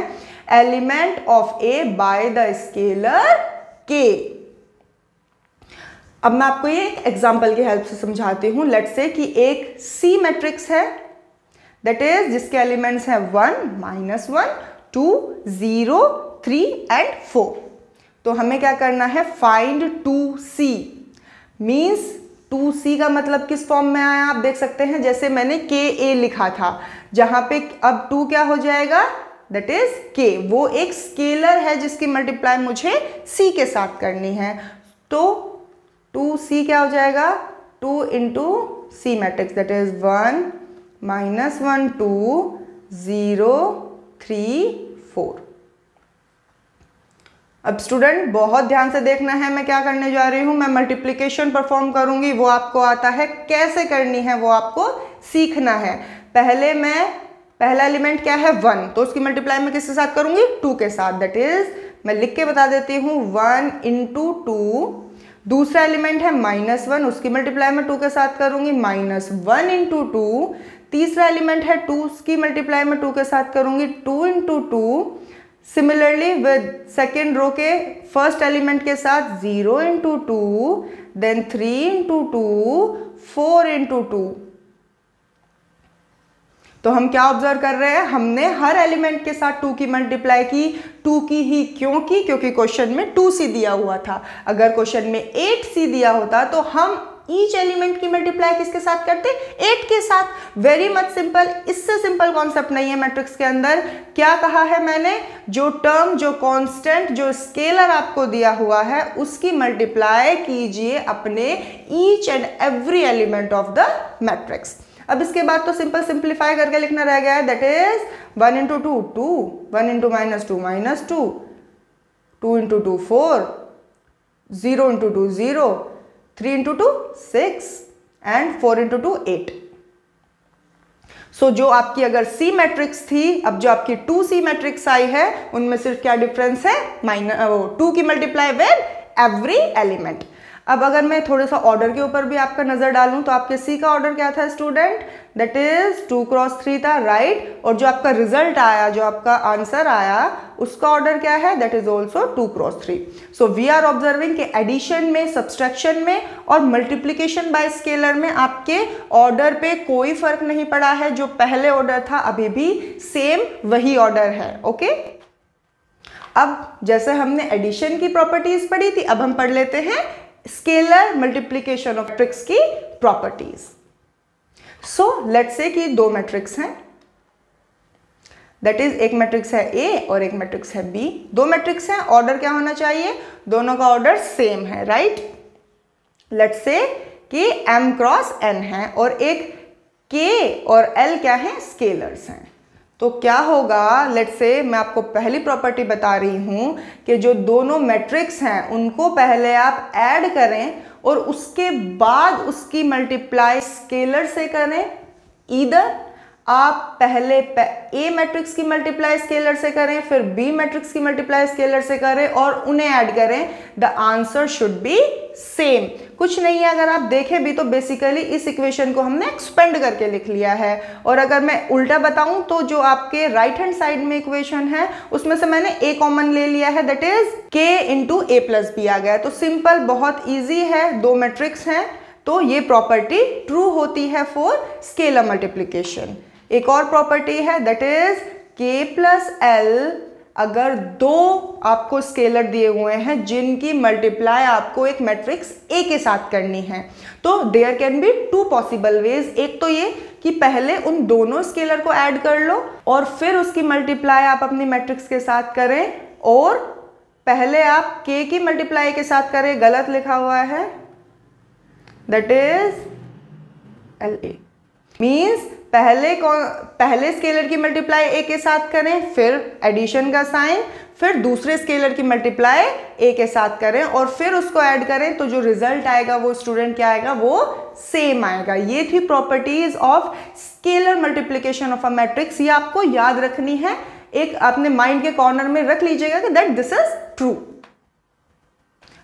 Element of A by the scalar k अब मैं आपको ये एक एग्ज़ाम्पल की हेल्प से समझाती हूँ। लेट से कि एक सी मैट्रिक्स है। दैट इज़ जिसके एलिमेंट्स हैं one minus one two zero three and four तो हमें क्या करना है? Find two C means two C का मतलब किस फॉर्म में आया? आप देख सकते हैं, जैसे मैंने के ए लिखा था, जहाँ पे अब टू क्या हो जाएगा? दैट इज़ के वो एक स्केलर है जिसकी मल्टीप्लाई मुझे सी के साथ करनी है। तो टू सी क्या हो जाएगा? Two into C matrix that is one minus one two zero three four अब स्टूडेंट बहुत ध्यान से देखना है मैं क्या करने जा रही हूँ, मैं मल्टीप्लिकेशन परफॉर्म करूँगी, वो आपको आता है, कैसे करनी है वो आपको सीखना है। पहले मैं, पहला एलिमेंट क्या है? वन तो उसकी मल्टीप्लाई मैं किसके साथ करूँगी? टू के साथ दैट इज़ मैं लिख के बता देती हूँ वन इंटू टू दूसरा एलिमेंट है माइनस वन उसकी मल्टीप्लाई मैं टू के साथ करूँगी माइनस वन इंटू टू तीसरा एलिमेंट है टू उसकी मल्टीप्लाई मैं टू के साथ करूँगी two into two similarly with second row के फ़र्स्ट एलिमेंट के साथ zero into two then three into two four into two तो हम क्या ऑब्ज़र्व कर रहे हैं? हमने हर एलिमेंट के साथ टू की मल्टीप्लाई की। टू की ही क्यों की? क्योंकि क्वेश्चन में टू सी दिया हुआ था। अगर क्वेश्चन में एट सी दिया होता तो हम ईच एलिमेंट की मल्टीप्लाई किसके साथ करते एट के साथ। वेरी मच सिंपल इससे सिंपल कॉन्सेप्ट नहीं है मैट्रिक्स के अंदर। क्या कहा है मैंने? जो टर्म जो कांस्टेंट जो स्केलर आपको दिया हुआ है, उसकी मल्टीप्लाई कीजिए अपने each and every element of the matrix अब इसके बाद तो सिंपल सिंप्लीफाई करके लिखना रह गया है। That is one into two two one into minus two minus two two into two four zero into two zero three into two six and four into two eight. So जो आपकी अगर सी matrix थी, अब जो आपकी to C matrix आई है, उनमें सिर्फ़ क्या डिफरेंस है? माइनस टू की मल्टीप्लाई विद एवरी एलिमेंट अब अगर मैं थोड़ा सा ऑर्डर के ऊपर भी आपका नज़र डालूं तो आपके सी का ऑर्डर क्या था student that is two cross three था राइट और जो आपका रिज़ल्ट आया, जो आपका आंसर आया, उसका ऑर्डर क्या है? That is also two cross three so we are observing कि एडिशन में सब्सट्रैक्शन में और मल्टीप्लीकेशन बाय स्केलर में आपके ऑर्डर पे कोई फ़र्क नहीं पड़ा है। जो पहले ऑर्डर था, अभी भी सेम वही ऑर्डर है ओके okay? अब जैसे हमने एडिशन की प्रॉपर्टीज़ पढ़ी थी, अब हम पढ़ लेते हैं स्केलर मल्टीप्लीकेशन ऑफ़ मैट्रिक्स की प्रॉपर्टीज़। सो लेट्स से कि दो मैट्रिक्स हैं। दैट इज़ एक मैट्रिक्स है ए और एक मैट्रिक्स है बी दो मैट्रिक्स हैं ऑर्डर क्या होना चाहिए? दोनों का ऑर्डर सेम है राइट लेट्स से कि एम क्रॉस एन है और एक के और एल क्या है? स्केलर्स हैं। तो क्या होगा लेट से मैं आपको पहली प्रॉपर्टी बता रही हूँ कि जो दोनों मैट्रिक्स हैं, उनको पहले आप ऐड करें और उसके बाद उसकी मल्टीप्लाई स्केलर से करें इधर आप पहले ए मैट्रिक्स की मल्टीप्लाई स्केलर से करें, फिर बी मैट्रिक्स की मल्टीप्लाई स्केलर से करें और उन्हें ऐड करें the answer should be same कुछ नहीं है, अगर आप देखें भी तो बेसिकली इस इक्वेशन को हमने एक्सपेंड करके लिख लिया है। और अगर मैं उल्टा बताऊँ तो जो आपके राइट हैंड साइड में इक्वेशन है, उसमें से मैंने ए कॉमन ले लिया है that is k into A plus B आ गया तो सिंपल बहुत ईजी है, दो मैट्रिक्स हैं तो ये प्रॉपर्टी ट्रू होती है फॉर स्केलर मल्टीप्लीकेशन एक और प्रॉपर्टी है that is k plus l अगर दो आपको स्केलर दिए हुए हैं, जिनकी मल्टीप्लाई आपको एक मैट्रिक्स ए के साथ करनी है तो there can be two possible ways एक तो ये कि पहले उन दोनों स्केलर को ऐड कर लो और फिर उसकी मल्टीप्लाई आप अपनी मैट्रिक्स के साथ करें, और पहले आप के की मल्टीप्लाई के साथ करें, गलत लिखा हुआ है that is l A means पहले कौन, पहले स्केलर की मल्टीप्लाई ए के साथ करें, फिर एडिशन का साइन फिर दूसरे स्केलर की मल्टीप्लाई ए के साथ करें और फिर उसको ऐड करें तो जो रिज़ल्ट आएगा वो स्टूडेंट क्या आएगा? वो सेम आएगा। ये थी properties of scalar multiplication of a matrix ये आपको याद रखनी है। एक अपने माइंड के कॉर्नर में रख लीजिएगा कि दैट दिस इज़ ट्रू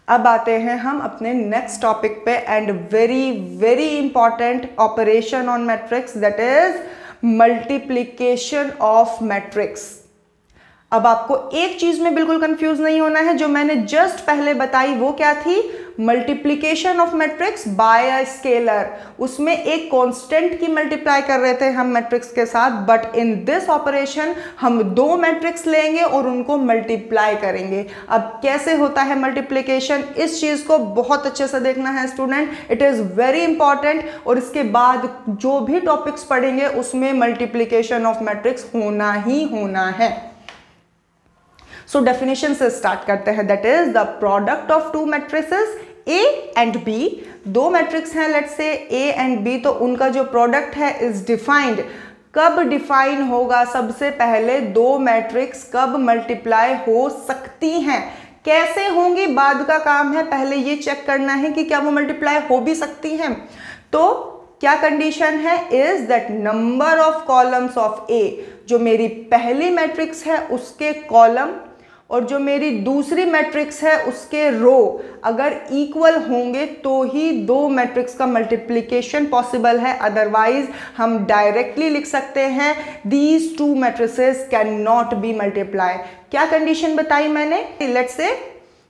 अब आते हैं हम अपने नेक्स्ट टॉपिक पे and very very important operation on matrix that is multiplication of matrix अब आपको एक चीज़ में बिल्कुल कंफ्यूज नहीं होना है, जो मैंने जस्ट पहले बताई, वो क्या थी? Multiplication of matrix by a scalar उसमें एक कांस्टेंट की मल्टीप्लाई कर रहे थे हम मैट्रिक्स के साथ बट इन दिस ऑपरेशन हम दो मैट्रिक्स लेंगे और उनको मल्टीप्लाई करेंगे. अब कैसे होता है मल्टीप्लीकेशन इस चीज़ को बहुत अच्छे से देखना है student it is very important और इसके बाद जो भी टॉपिक्स पढ़ेंगे, उसमें मल्टीप्लीकेशन ऑफ़ मैट्रिक्स होना ही होना है. सो डेफिनेशन से स्टार्ट करते हैं. That is the product of two matrices A and B दो मैट्रिक्स हैं let say A and B तो उनका जो प्रोडक्ट है इज़ डिफाइंड कब डिफाइन होगा? सबसे पहले दो मैट्रिक्स कब मल्टीप्लाई हो सकती हैं? कैसे होंगी? बाद का काम है, पहले ये चेक करना है कि क्या वो मल्टीप्लाई हो भी सकती हैं. तो क्या कंडीशन है? Is that number of columns of A जो मेरी पहली मैट्रिक्स है, उसके कॉलम और जो मेरी दूसरी मैट्रिक्स है, उसके रो अगर इक्वल होंगे तो ही दो मैट्रिक्स का मल्टीप्लिकेशन पॉसिबल है। अदरवाइज़ हम डायरेक्टली लिख सकते हैं these two matrices can not be multiply क्या कंडीशन बताई मैंने? लेट से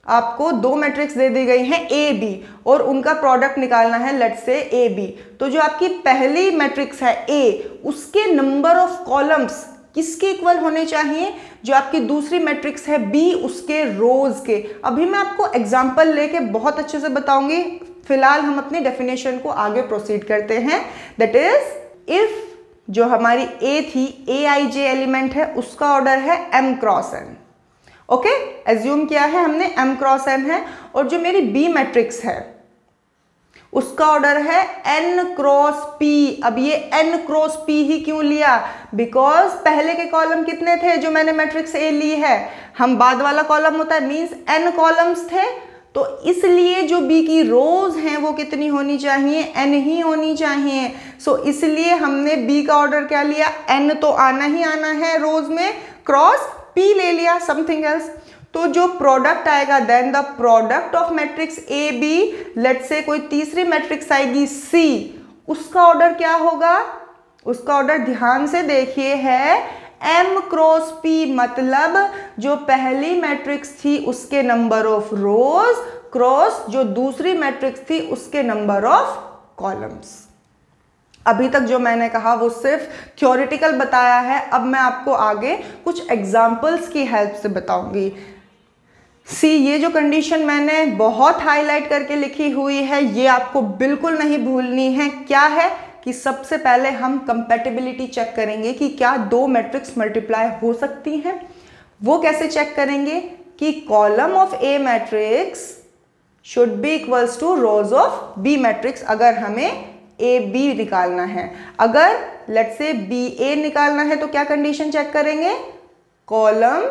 आपको दो मैट्रिक्स दे दी गई हैं ए बी और उनका प्रोडक्ट निकालना है लेट से ए बी तो जो आपकी पहली मैट्रिक्स है ए उसके नंबर ऑफ़ कॉलम्स किसके इक्वल होने चाहिए? जो आपकी दूसरी मैट्रिक्स है बी उसके रोज के। अभी मैं आपको एग्ज़ाम्पल लेके बहुत अच्छे से बताऊँगी। फ़िलहाल हम अपने डेफिनेशन को आगे प्रोसीड करते हैं। दैट इज़ इफ़ जो हमारी ए थी ए आई जे एलिमेंट है, उसका ऑर्डर है m cross n okay assume किया है हमने एम क्रॉस एन है। और जो मेरी बी मैट्रिक्स है उसका ऑर्डर है एन क्रॉस पी अब ये एन क्रॉस पी ही क्यों लिया? बिकॉज़ पहले के कॉलम कितने थे जो मैंने मैट्रिक्स ए ली है? हम बाद वाला कॉलम होता है मीन्स एन कॉलम्स थे। तो इसलिए जो बी की रोज हैं वो कितनी होनी चाहिए? एन ही होनी चाहिए। सो so, इसलिए हमने बी का ऑर्डर क्या लिया? एन तो आना ही आना है रोज में। क्रॉस पी ले लिया समथिंग एल्स तो जो प्रोडक्ट आएगा then the product of matrix A B let say कोई तीसरी मैट्रिक्स आएगी सी उसका ऑर्डर क्या होगा? उसका ऑर्डर ध्यान से देखिए है एम क्रॉस पी मतलब जो पहली मैट्रिक्स थी उसके नंबर ऑफ़ रोज क्रॉस जो दूसरी मैट्रिक्स थी उसके नंबर ऑफ़ कॉलम्स अभी तक जो मैंने कहा वो सिर्फ़ थ्योरिटिकल बताया है। अब मैं आपको आगे कुछ एग्जाम्पल्स की हेल्प से बताऊँगी। सी, ये जो कंडीशन मैंने बहुत हाईलाइट करके लिखी हुई है, ये आपको बिल्कुल नहीं भूलनी है। क्या है कि सबसे पहले हम कंपेटेबिलिटी चेक करेंगे कि क्या दो मैट्रिक्स मल्टीप्लाई हो सकती हैं। वो कैसे चेक करेंगे कि column of A matrix should be equals to rows of B matrix अगर हमें ए बी निकालना है। अगर लेट से बी ए निकालना है तो क्या कंडीशन चेक करेंगे? Column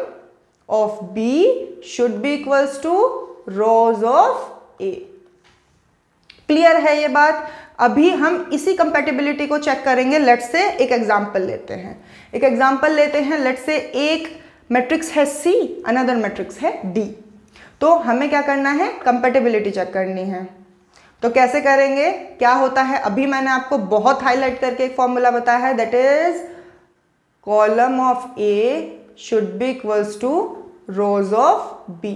of B should be equals to rows of A. Clear है ये बात? अभी हम इसी कंपेटिबिलिटी को चेक करेंगे. लेट से एक एग्जांपल लेते हैं. एक एग्जांपल लेते हैं. लेट से एक मैट्रिक्स है सी अनदर मैट्रिक्स है डी तो हमें क्या करना है? कंपेटिबिलिटी चेक करनी है. तो कैसे करेंगे? क्या होता है? अभी मैंने आपको बहुत हाईलाइट करके एक फॉर्मूला बताया है. That is column of A should be equals to rows of B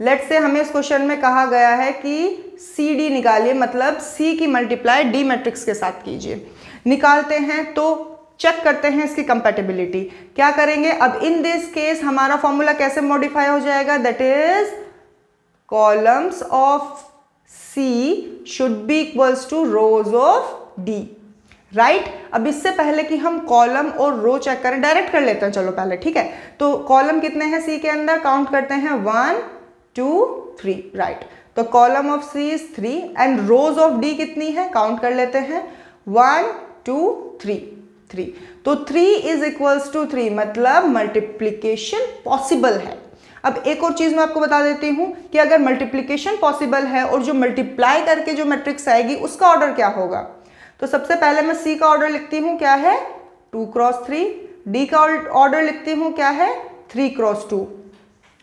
let say हमें इस क्वेश्चन में कहा गया है कि सी डी निकालिए मतलब सी की मल्टीप्लाई डी मैट्रिक्स के साथ कीजिए। निकालते हैं तो चेक करते हैं इसकी कंपेटेबिलिटी क्या करेंगे? अब इन दिस केस हमारा फॉर्मूला कैसे मॉडिफाई हो जाएगा? That is columns of C should be equals to rows of D right right? अब इससे पहले कि हम कॉलम और रो चेक करें डायरेक्ट कर लेते हैं, चलो पहले, ठीक है? तो कॉलम कितने हैं सी के अंदर? काउंट करते हैं वन टू थ्री राइट तो column of C is three and rows of D कितनी है? काउंट कर लेते हैं वन टू थ्री थ्री तो three is equals to three मतलब मल्टीप्लीकेशन पॉसिबल है. अब एक और चीज़ मैं आपको बता देती हूँ कि अगर मल्टीप्लीकेशन पॉसिबल है और जो मल्टीप्लाई करके जो मैट्रिक्स आएगी, उसका ऑर्डर क्या होगा? तो सबसे पहले मैं सी का ऑर्डर लिखती हूँ, क्या है? टू क्रॉस थ्री डी का ऑर्डर लिखती हूँ, क्या है? थ्री क्रॉस टू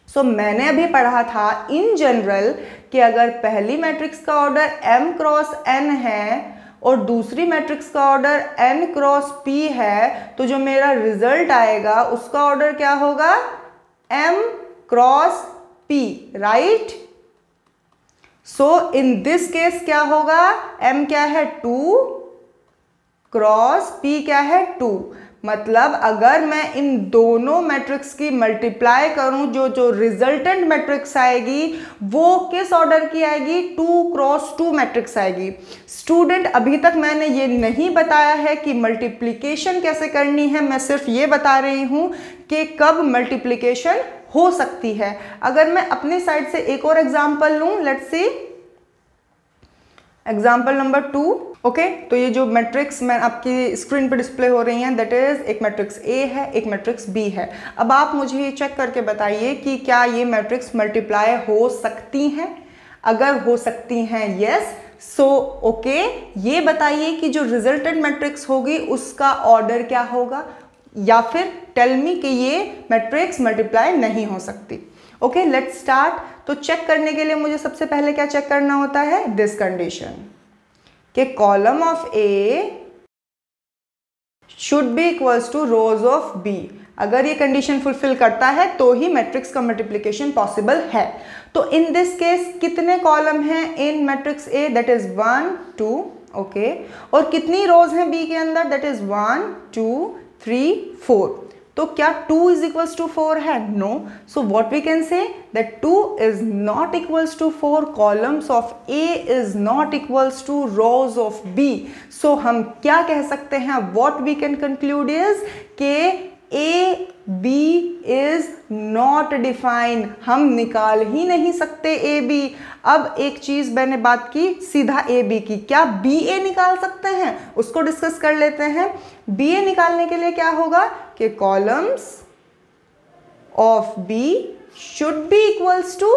सो मैंने अभी पढ़ा था इन जनरल कि अगर पहली मैट्रिक्स का ऑर्डर m क्रॉस n है और दूसरी मैट्रिक्स का ऑर्डर n क्रॉस p है तो जो मेरा रिज़ल्ट आएगा, उसका ऑर्डर क्या होगा? M cross p right so in this case क्या होगा? M क्या है? टू क्रॉस p क्या है? टू। मतलब अगर मैं इन दोनों मैट्रिक्स की मल्टीप्लाई करूँ, जो जो रिजल्टेंट मैट्रिक्स आएगी, वो किस ऑर्डर की आएगी? टू क्रॉस टू मैट्रिक्स आएगी। स्टूडेंट, अभी तक मैंने ये नहीं बताया है कि मल्टीप्लिकेशन कैसे करनी है। मैं सिर्फ़ ये बता रही हूँ कि कब मल्टीप्लिकेशन हो सकती है। अगर मैं अपनी साइड से एक और एग्ज़ाम्पल लूँ let's example number two. Okay okay? तो ये जो मैट्रिक्स मैं आपकी स्क्रीन पर डिस्प्ले हो रही हैं दैट इज़ एक मैट्रिक्स ए है, एक मैट्रिक्स बी है। अब आप मुझे ये चेक करके बताइए कि क्या ये मैट्रिक्स मल्टीप्लाई हो सकती हैं? अगर हो सकती हैं यस सो ओके ये बताइए कि जो रिजल्टेंट मैट्रिक्स होगी, उसका ऑर्डर क्या होगा? या फिर टेलमी कि ये मैट्रिक्स मल्टीप्लाई नहीं हो सकती। ओके लेट्स स्टार्ट तो चेक करने के लिए मुझे सबसे पहले क्या चेक करना होता है? दिस कंडीशन कि column of A should be equals to rows of B अगर ये कंडीशन फुलफिल करता है तो ही मैट्रिक्स का मल्टीप्लीकेशन पॉसिबल है। तो इन दिस केस कितने कॉलम हैं in matrix A that is one two okay और कितनी रोज हैं बी के अंदर? That is one two three four तो क्या two is equal to four है? No so what we can say that two is not equals to four columns of A is not equals to rows of B so हम क्या कह सकते हैं? What we can conclude is के A B is not define हम निकाल ही नहीं सकते ए बी अब एक चीज़ मैंने बात की, सीधा ए बी की। क्या बी ए निकाल सकते हैं? उसको डिस्कस कर लेते हैं। बी ए निकालने के लिए क्या होगा? कि columns of B should be equals to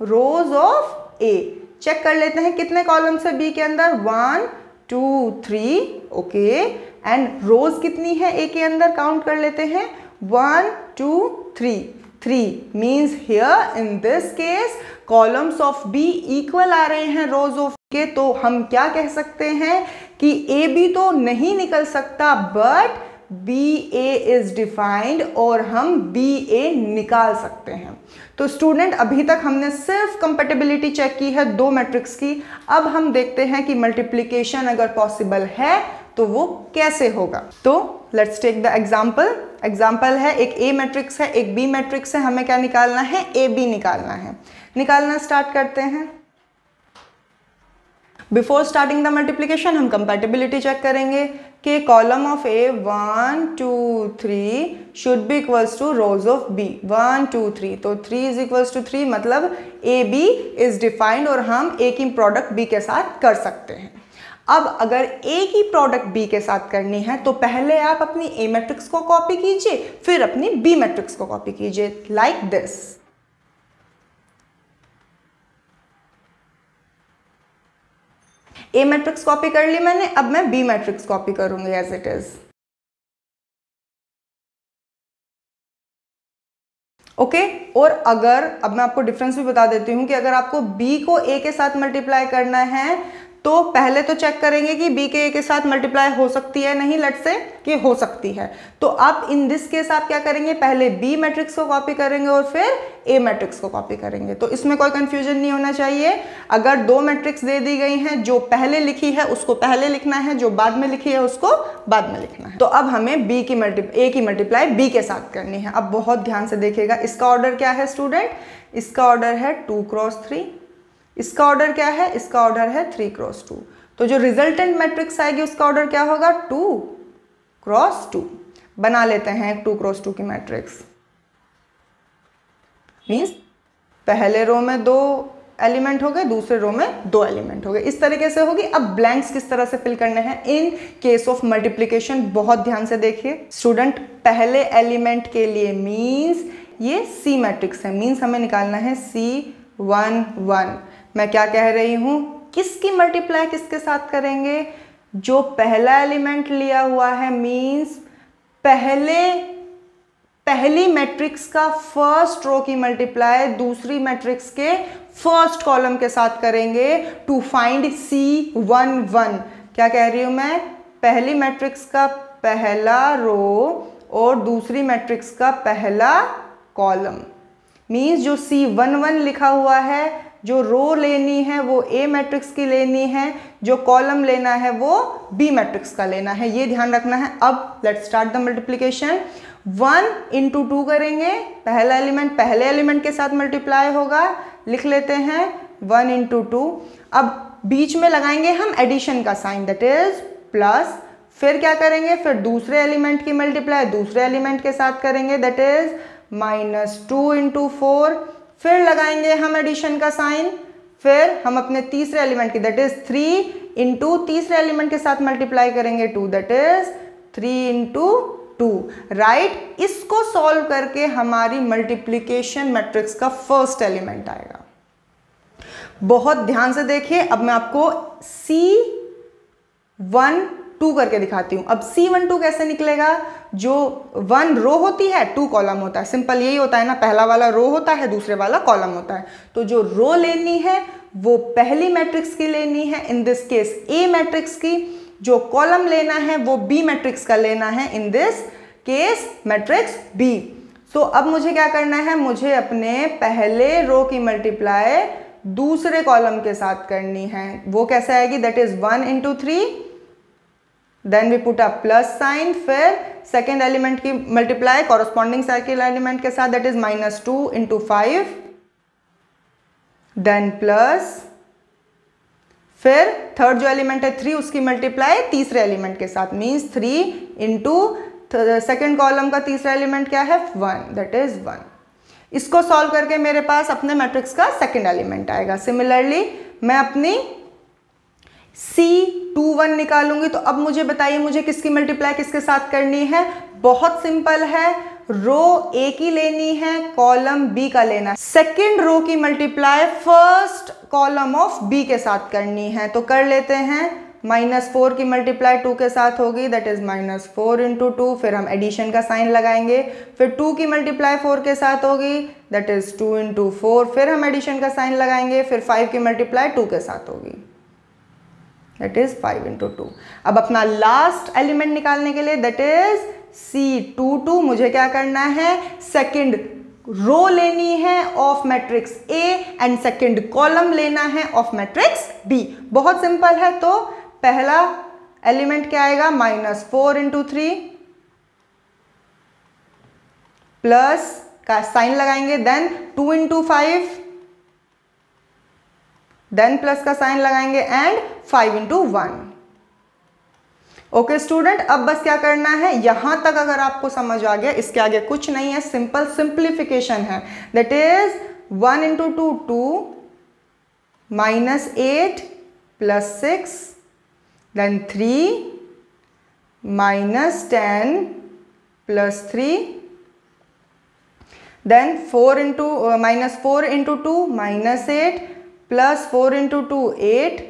rows of A check कर लेते हैं कितने कॉलम्स है बी के अंदर? One two three okay and rows कितनी है? ए के अंदर काउंट कर लेते हैं. One two three three means here in this case columns of B equal आ रहे हैं रोज ऑफ़ के. तो हम क्या कह सकते हैं कि ए बी तो नहीं निकल सकता but B A is defined और हम बी ए निकाल सकते हैं. तो स्टूडेंट अभी तक हमने सिर्फ़ कंपेटेबिलिटी चेक की है, दो मैट्रिक्स की. अब हम देखते हैं कि मल्टीप्लीकेशन अगर पॉसिबल है तो वो कैसे होगा? तो let's take the example example है, एक ए मैट्रिक्स है, एक बी मैट्रिक्स है, हमें क्या निकालना है? ए बी निकालना है। निकालना स्टार्ट करते हैं। बिफोर स्टार्टिंग द मल्टीप्लीकेशन हम कंपेटिबिलिटी चेक करेंगे कि column of A one two three should be equals to rows of B one two three तो three is equals to three मतलब ए बी इज़ डिफाइंड और हम ए की product B के साथ कर सकते हैं। अब अगर ए की प्रोडक्ट बी के साथ करनी है तो पहले आप अपनी ए मैट्रिक्स को कॉपी कीजिए, फिर अपनी बी मैट्रिक्स को कॉपी कीजिए like this A matrix copy कर ली मैंने, अब मैं बी मैट्रिक्स कॉपी करूँगी एज इट इज़ ओके और अगर, अब मैं आपको डिफरेंस भी बता देती हूँ कि अगर आपको बी को ए के साथ मल्टीप्लाई करना है तो पहले तो चेक करेंगे कि बी के ए के साथ मल्टीप्लाई हो सकती है, नहीं लट से कि हो सकती है। तो अब इन दिस केस आप क्या करेंगे? पहले बी मैट्रिक्स को कॉपी करेंगे और फिर ए मैट्रिक्स को कॉपी करेंगे। तो इसमें कोई कंफ्यूजन नहीं होना चाहिए। अगर दो मैट्रिक्स दे दी गई हैं, जो पहले लिखी है, उसको पहले लिखना है, जो बाद में लिखी है, उसको बाद में लिखना है। तो अब हमें बी की मल्टी ए की मल्टीप्लाई बी के साथ करनी है। अब बहुत ध्यान से देखिएगा, इसका ऑर्डर क्या है स्टूडेंट इसका ऑर्डर है टू क्रॉस थ्री इसका ऑर्डर क्या है? इसका ऑर्डर है थ्री क्रॉस टू तो जो रिजल्टेंट मैट्रिक्स आएगी, उसका ऑर्डर क्या होगा? टू क्रॉस टू बना लेते हैं टू क्रॉस टू की मैट्रिक्स मीन्स पहले रो में दो एलिमेंट हो गए, दूसरे रो में दो एलिमेंट हो गए। इस तरीके से होगी। अब ब्लैंक्स किस तरह से फिल करने हैं? इन केस ऑफ़ मल्टीप्लीकेशन बहुत ध्यान से देखिए। स्टूडेंट पहले एलिमेंट के लिए मीन्स ये सी मैट्रिक्स है। मीन्स हमें निकालना है सी वन वन मैं क्या कह रही हूँ? किसकी मल्टीप्लाई किसके साथ करेंगे? जो पहला एलिमेंट लिया हुआ है मीन्स पहले, पहली मैट्रिक्स का फ़र्स्ट रो की मल्टीप्लाई दूसरी मैट्रिक्स के फ़र्स्ट कॉलम के साथ करेंगे to find C one one क्या कह रही हूँ मैं? पहली मैट्रिक्स का पहला रो और दूसरी मैट्रिक्स का पहला कॉलम मीन्स जो सी वन वन लिखा हुआ है जो रो लेनी है, वो ए मैट्रिक्स की लेनी है, जो कॉलम लेना है, वो बी मैट्रिक्स का लेना है। ये ध्यान रखना है। अब let start the multiplication one into two करेंगे। पहला एलिमेंट पहले एलिमेंट के साथ मल्टीप्लाई होगा। लिख लेते हैं। वन इंटू टू अब बीच में लगाएँगे हम एडिशन का साइन दैट इज़ प्लस फिर क्या करेंगे? फिर दूसरे एलिमेंट की मल्टीप्लाई दूसरे एलिमेंट के साथ करेंगे that is minus two into four फिर लगाएँगे हम एडिशन का साइन फिर हम अपने तीसरे एलिमेंट की दैट इज़ थ्री इंटू तीसरे एलिमेंट के साथ मल्टीप्लाई करेंगे two that is three into two right इसको सॉल्व करके हमारी मल्टीप्लीकेशन मैट्रिक्स का फ़र्स्ट एलिमेंट आएगा। बहुत ध्यान से देखिए, अब मैं आपको सी वन टू करके दिखाती हूँ। अब सी वन टू कैसे निकलेगा? जो वन रो होती है टू कॉलम होता है। सिंपल यही होता है ना, पहला वाला रो होता है, दूसरे वाला कॉलम होता है। तो जो रो लेनी है, वो पहली मैट्रिक्स की लेनी है। In this case A matrix की जो कॉलम लेना है, वो बी मैट्रिक्स का लेना है। In this case matrix B so अब मुझे क्या करना है? मुझे अपने पहले रो की मल्टीप्लाई दूसरे कॉलम के साथ करनी है। वो कैसे आएगी? That is one into three then we put a plus sign फिर सेकेंड एलिमेंट की मल्टीप्लाई कॉरस्पॉन्डिंग सर्किल एलिमेंट के साथ that is minus two into five then plus फिर थर्ड जो एलिमेंट है थ्री उसकी मल्टीप्लाई तीसरे एलिमेंट के साथ means three into second column का तीसरा एलिमेंट क्या है? वन दैट इज़ वन इसको सॉल्व करके मेरे पास अपने मैट्रिक्स का सेकेंड एलिमेंट आएगा. सिमिलरली मैं अपनी सी टू वन निकालूँगी तो अब मुझे बताइए, मुझे किसकी मल्टीप्लाई किसके साथ करनी है? बहुत सिंपल है रो ए की लेनी है कॉलम बी का लेना है। सेकेंड रो की multiply first column of B के साथ करनी है तो कर लेते हैं। माइनस फोर की मल्टीप्लाई टू के साथ होगी that is minus four into two फिर हम एडिशन का साइन लगाएँगे। फिर टू की मल्टीप्लाई फोर के साथ होगी that is two into four फिर हम एडिशन का साइन लगाएँगे, फिर फाइव की मल्टीप्लाई टू के साथ होगी। That is five into two अब अपना लास्ट एलिमेंट निकालने के लिए that is C two two मुझे क्या करना है? सेकेंड रो लेनी है of matrix A and second column लेना है ऑफ़ मैट्रिक्स बी बहुत सिंपल है तो पहला एलिमेंट क्या आएगा? Minus four into three plus का साइन लगाएँगे then two into five then plus का साइन लगाएँगे and five into one okay student अब बस क्या करना है? यहाँ तक अगर आपको समझ आ गया, इसके आगे कुछ नहीं है सिंपल सिंप्लीफिकेशन है। That is one into two two minus eight plus six then three minus ten plus three then four into minus four into two minus eight plus four into two eight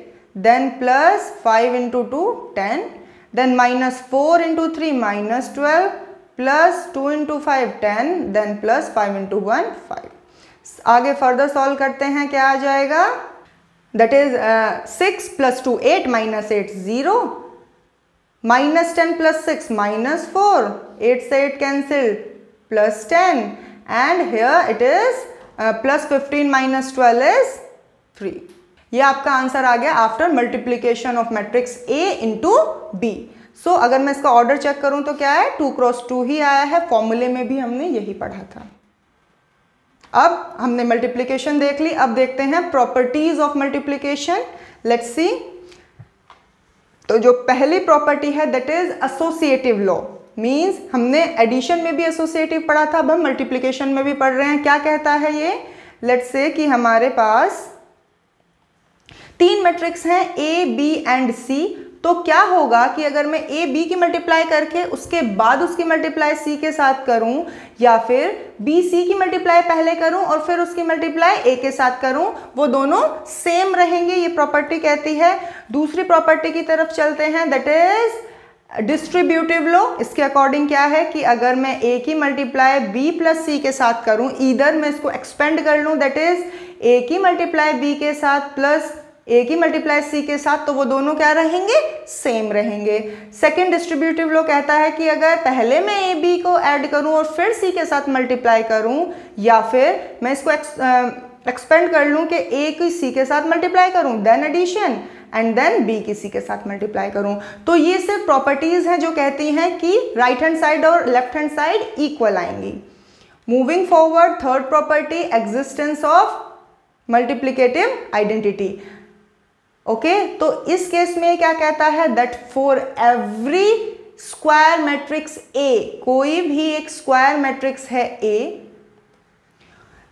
then plus five into two ten then minus 4 into 3 minus 12 plus 2 into 5 10 then plus 5 into 1 5 आगे further solve करते हैं, क्या आ जाएगा? That is six plus two eight minus eight zero minus ten plus six minus four eight से eight cancel plus ten and here it is plus fifteen minus twelve is three ये आपका answer आ गया after multiplication of matrix A into B so अगर मैं इसका order check करूँ तो क्या है? टू क्रॉस टू ही आया है। फॉर्मूले में भी हमने यही पढ़ा था। अब हमने मल्टीप्लीकेशन देख ली। अब देखते हैं properties of multiplication let's see तो जो पहली प्रॉपर्टी है that is associative law means हमने एडिशन में भी एसोसिएटिव पढ़ा था। अब हम मल्टीप्लीकेशन में भी पढ़ रहे हैं। क्या कहता है ये? लेट्स से कि हमारे पास तीन मैट्रिक्स हैं ए बी एंड सी तो क्या होगा कि अगर मैं ए बी की मल्टीप्लाई करके उसके बाद उसकी मल्टीप्लाई सी के साथ करूँ, या फिर बी सी की मल्टीप्लाई पहले करूँ और फिर उसकी मल्टीप्लाई ए के साथ करूँ, वो दोनों सेम रहेंगे, ये प्रॉपर्टी कहती है। दूसरी प्रॉपर्टी की तरफ़ चलते हैं दैट इज़ डिस्ट्रीब्यूटिव लो इसके अकॉर्डिंग क्या है कि अगर मैं ए की मल्टीप्लाई बी प्लस सी के साथ करूँ इधर मैं इसको एक्सपेंड कर लूँ दैट इज़ ए की मल्टीप्लाई बी के साथ प्लस ए की मल्टीप्लाई सी के साथ तो वो दोनों क्या रहेंगे? सेम रहेंगे। सेकेंड डिस्ट्रीब्यूटिव लो कहता है कि अगर पहले मैं ए बी को ऐड करूँ और फिर सी के साथ मल्टीप्लाई करूँ, या फिर मैं इसको एक्सपेंड कर लूँ कि ए की सी के साथ मल्टीप्लाई करूँ then addition and then B की सी के साथ मल्टीप्लाई करूँ। तो ये सिर्फ़ प्रॉपर्टीज़ हैं जो कहती हैं कि राइट हैंड साइड और लेफ़्ट हैंड साइड इक्वल आएँगी। Moving forward third property existence of multiplicative identity okay? तो इस केस में क्या कहता है that for every square matrix A कोई भी एक स्क्वायर मैट्रिक्स है A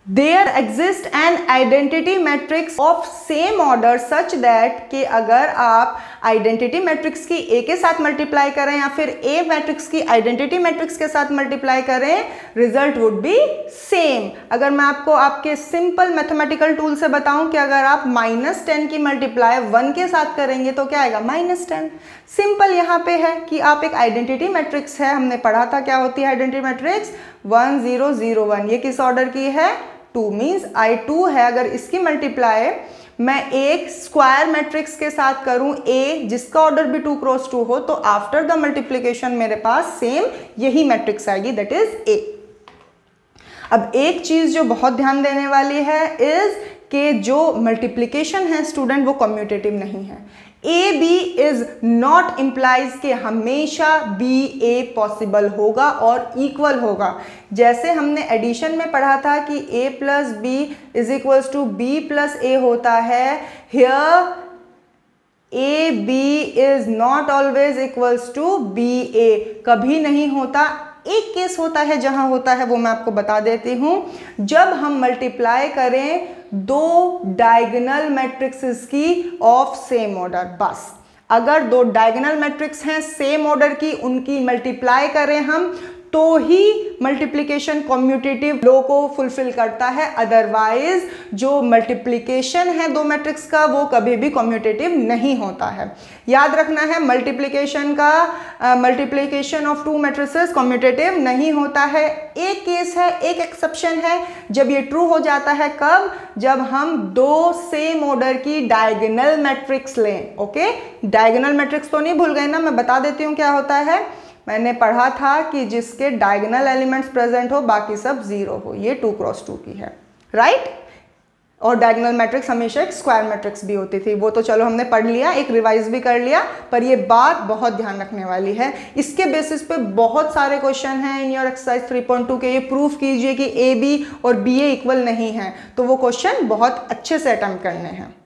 there exist an identity matrix of same order such that कि अगर आप आइडेंटिटी मैट्रिक्स की ए के साथ मल्टीप्लाई करें या फिर ए मैट्रिक्स की आइडेंटिटी मैट्रिक्स के साथ मल्टीप्लाई करें रिज़ल्ट वुड बी सेम अगर मैं आपको आपके सिंपल मैथमेटिकल टूल से बताऊँ कि अगर आप माइनस टेन की मल्टीप्लाई वन के साथ करेंगे तो क्या आएगा? माइनस टेन सिंपल यहाँ पे है कि आप एक आइडेंटिटी मैट्रिक्स है, हमने पढ़ा था क्या होती है identity matrix one zero zero one ये किस ऑर्डर की है? टू मीन्स आई टू है, अगर इसकी मल्टीप्लाई मैं एक स्क्वायर मैट्रिक्स के साथ करूँ ए जिसका ऑर्डर भी टू क्रॉस टू हो तो आफ्टर द मल्टीप्लीकेशन मेरे पास सेम यही मैट्रिक्स आएगी दैट इज़ ए अब एक चीज़ जो बहुत ध्यान देने वाली है इज़ कि जो मल्टीप्लीकेशन है स्टूडेंट वो कम्यूटेटिव नहीं है। A B is not implies के हमेशा बी ए पॉसिबल होगा और इक्वल होगा। जैसे हमने एडिशन में पढ़ा था कि A plus B is equals to B plus A होता है here A B is not always equals to B A कभी नहीं होता एक केस होता है, जहाँ होता है, वो मैं आपको बता देती हूँ। जब हम मल्टीप्लाई करें, दो डायगनल मैट्रिक्स की ऑफ़ सेम ऑर्डर बस। अगर दो डायगनल मैट्रिक्स हैं सेम ऑर्डर की, उनकी मल्टीप्लाई करें हम तो ही मल्टीप्लिकेशन कॉम्यूटेटिव लो को फुलफिल करता है. अदरवाइज़ जो मल्टीप्लिकेशन है दो मैट्रिक्स का, वो कभी भी कॉम्यूटेटिव नहीं होता है. याद रखना है मल्टीप्लिकेशन का multiplication of two matrices commutative नहीं होता है. एक केस है, एक एक्सेप्शन है. जब ये ट्रू हो जाता है, कब? जब हम दो सेम ऑर्डर की डायगनल मैट्रिक्स लें. ओके डायगनल मैट्रिक्स तो नहीं भूल गए ना? मैं बता देती हूँ क्या होता है. मैंने पढ़ा था कि जिसके डायगनल एलिमेंट्स प्रेजेंट हो, बाकी सब ज़ीरो हो। ये टू क्रॉस टू की है। राइट और डायगनल मैट्रिक्स हमेशा एक स्क्वायर मैट्रिक्स भी होती थी। वो तो चलो हमने पढ़ लिया, एक रिवाइज भी कर लिया, पर ये बात बहुत ध्यान रखने वाली है। इसके बेसिस पे बहुत सारे क्वेश्चन हैं। इन योर एक्सरसाइज 3.2 के ये प्रूफ कीजिए कि ए बी और बी ए इक्वल नहीं है। तो वो क्वेश्चन बहुत अच्छे से अटैम्प्ट करने हैं।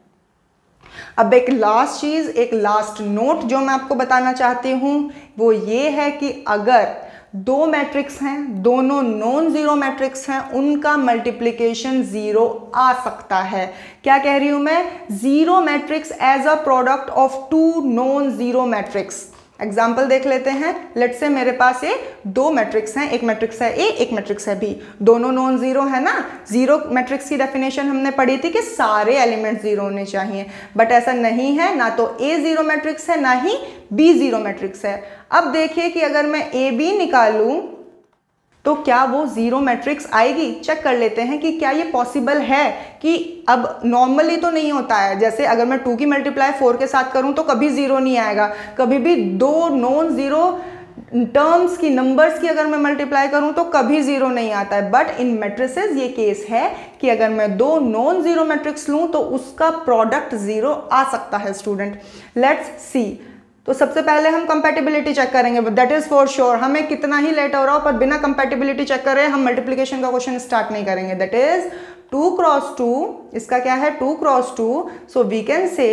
अब एक लास्ट चीज़, एक लास्ट नोट जो मैं आपको बताना चाहती हूँ, वो ये है कि अगर दो मैट्रिक्स हैं, दोनों नॉन ज़ीरो मैट्रिक्स हैं, उनका मल्टीप्लिकेशन ज़ीरो आ सकता है। क्या कह रही हूँ मैं? Zero matrix as a product of two non zero matrix example देख लेते हैं। लेट से मेरे पास ये दो मैट्रिक्स हैं, एक मैट्रिक्स है ए एक मैट्रिक्स है बी दोनों नॉन ज़ीरो है ना? ज़ीरो मैट्रिक्स की डेफिनेशन हमने पढ़ी थी कि सारे एलिमेंट ज़ीरो होने चाहिए। बट ऐसा नहीं है, ना तो ए ज़ीरो मैट्रिक्स है, ना ही बी ज़ीरो मैट्रिक्स है। अब देखिए कि अगर मैं ए बी निकालूं तो क्या वो ज़ीरो मैट्रिक्स आएगी? चेक कर लेते हैं कि क्या ये पॉसिबल है कि अब नॉर्मली तो नहीं होता है। जैसे अगर मैं टू की मल्टीप्लाई फोर के साथ करूँ तो कभी ज़ीरो नहीं आएगा। कभी भी दो नॉन ज़ीरो टर्म्स की नंबर्स की अगर मैं मल्टीप्लाई करूँ तो कभी ज़ीरो नहीं आता है। बट इन मैट्रिसेस ये केस है कि अगर मैं दो नॉन ज़ीरो मैट्रिक्स लूँ तो उसका प्रोडक्ट ज़ीरो आ सकता है स्टूडेंट लेट्स सी तो सबसे पहले हम कंपेटिबिलिटी चेक करेंगे दैट इज़ फॉर श्योर हमें कितना ही लेट हो रहा हो पर बिना कंपेटिबिलिटी चेक करें, हम मल्टीप्लीकेशन का क्वेश्चन स्टार्ट नहीं करेंगे। That is two cross two इसका क्या है? Two cross two so we can say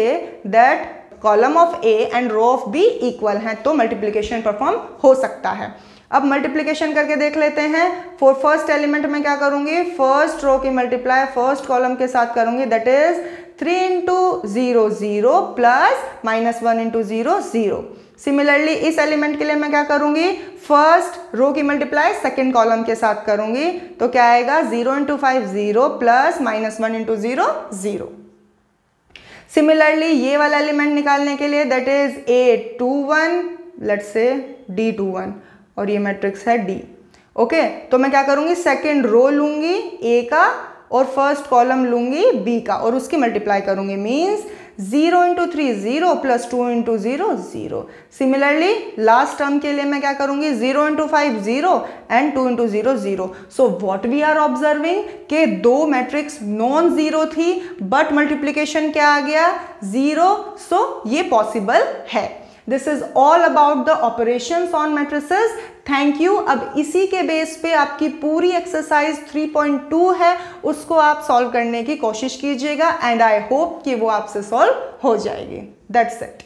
that column of A and row of B equal है तो मल्टीप्लीकेशन परफॉर्म हो सकता है। अब मल्टीप्लीकेशन करके देख लेते हैं फॉर फ़र्स्ट एलिमेंट में क्या करूँगी? फ़र्स्ट रो की मल्टीप्लाई फ़र्स्ट कॉलम के साथ करूँगी that is three into zero zero plus minus one into zero zero similarly इस एलिमेंट के लिए मैं क्या करूँगी? फ़र्स्ट रो की मल्टीप्लाई सेकेंड कॉलम के साथ करूँगी। तो क्या आएगा? Zero into five zero plus minus one into zero zero similarly ये वाला एलिमेंट निकालने के लिए that is A two one let say D two one और ये मैट्रिक्स है डी ओके okay, तो मैं क्या करूँगी? सेकेंड रो लूँगी ए का और फ़र्स्ट कॉलम लूँगी बी का, और उसकी मल्टीप्लाई करूँगी। Means zero into three zero plus two into zero zero similarly last term के लिए मैं क्या करूँगी? Zero into five zero and two into zero zero so what we are observing के दो मैट्रिक्स नॉन ज़ीरो थी but multiplication क्या आ गया? ज़ीरो सो so ये पॉसिबल है। This is all about the operation on matrices thank you अब इसी के बेस पे आपकी पूरी एक्सरसाइज 3.2 है, उसको आप सॉल्व करने की कोशिश कीजिएगा एंड आई होप कि वो आपसे सॉल्व हो जाएगी. That's it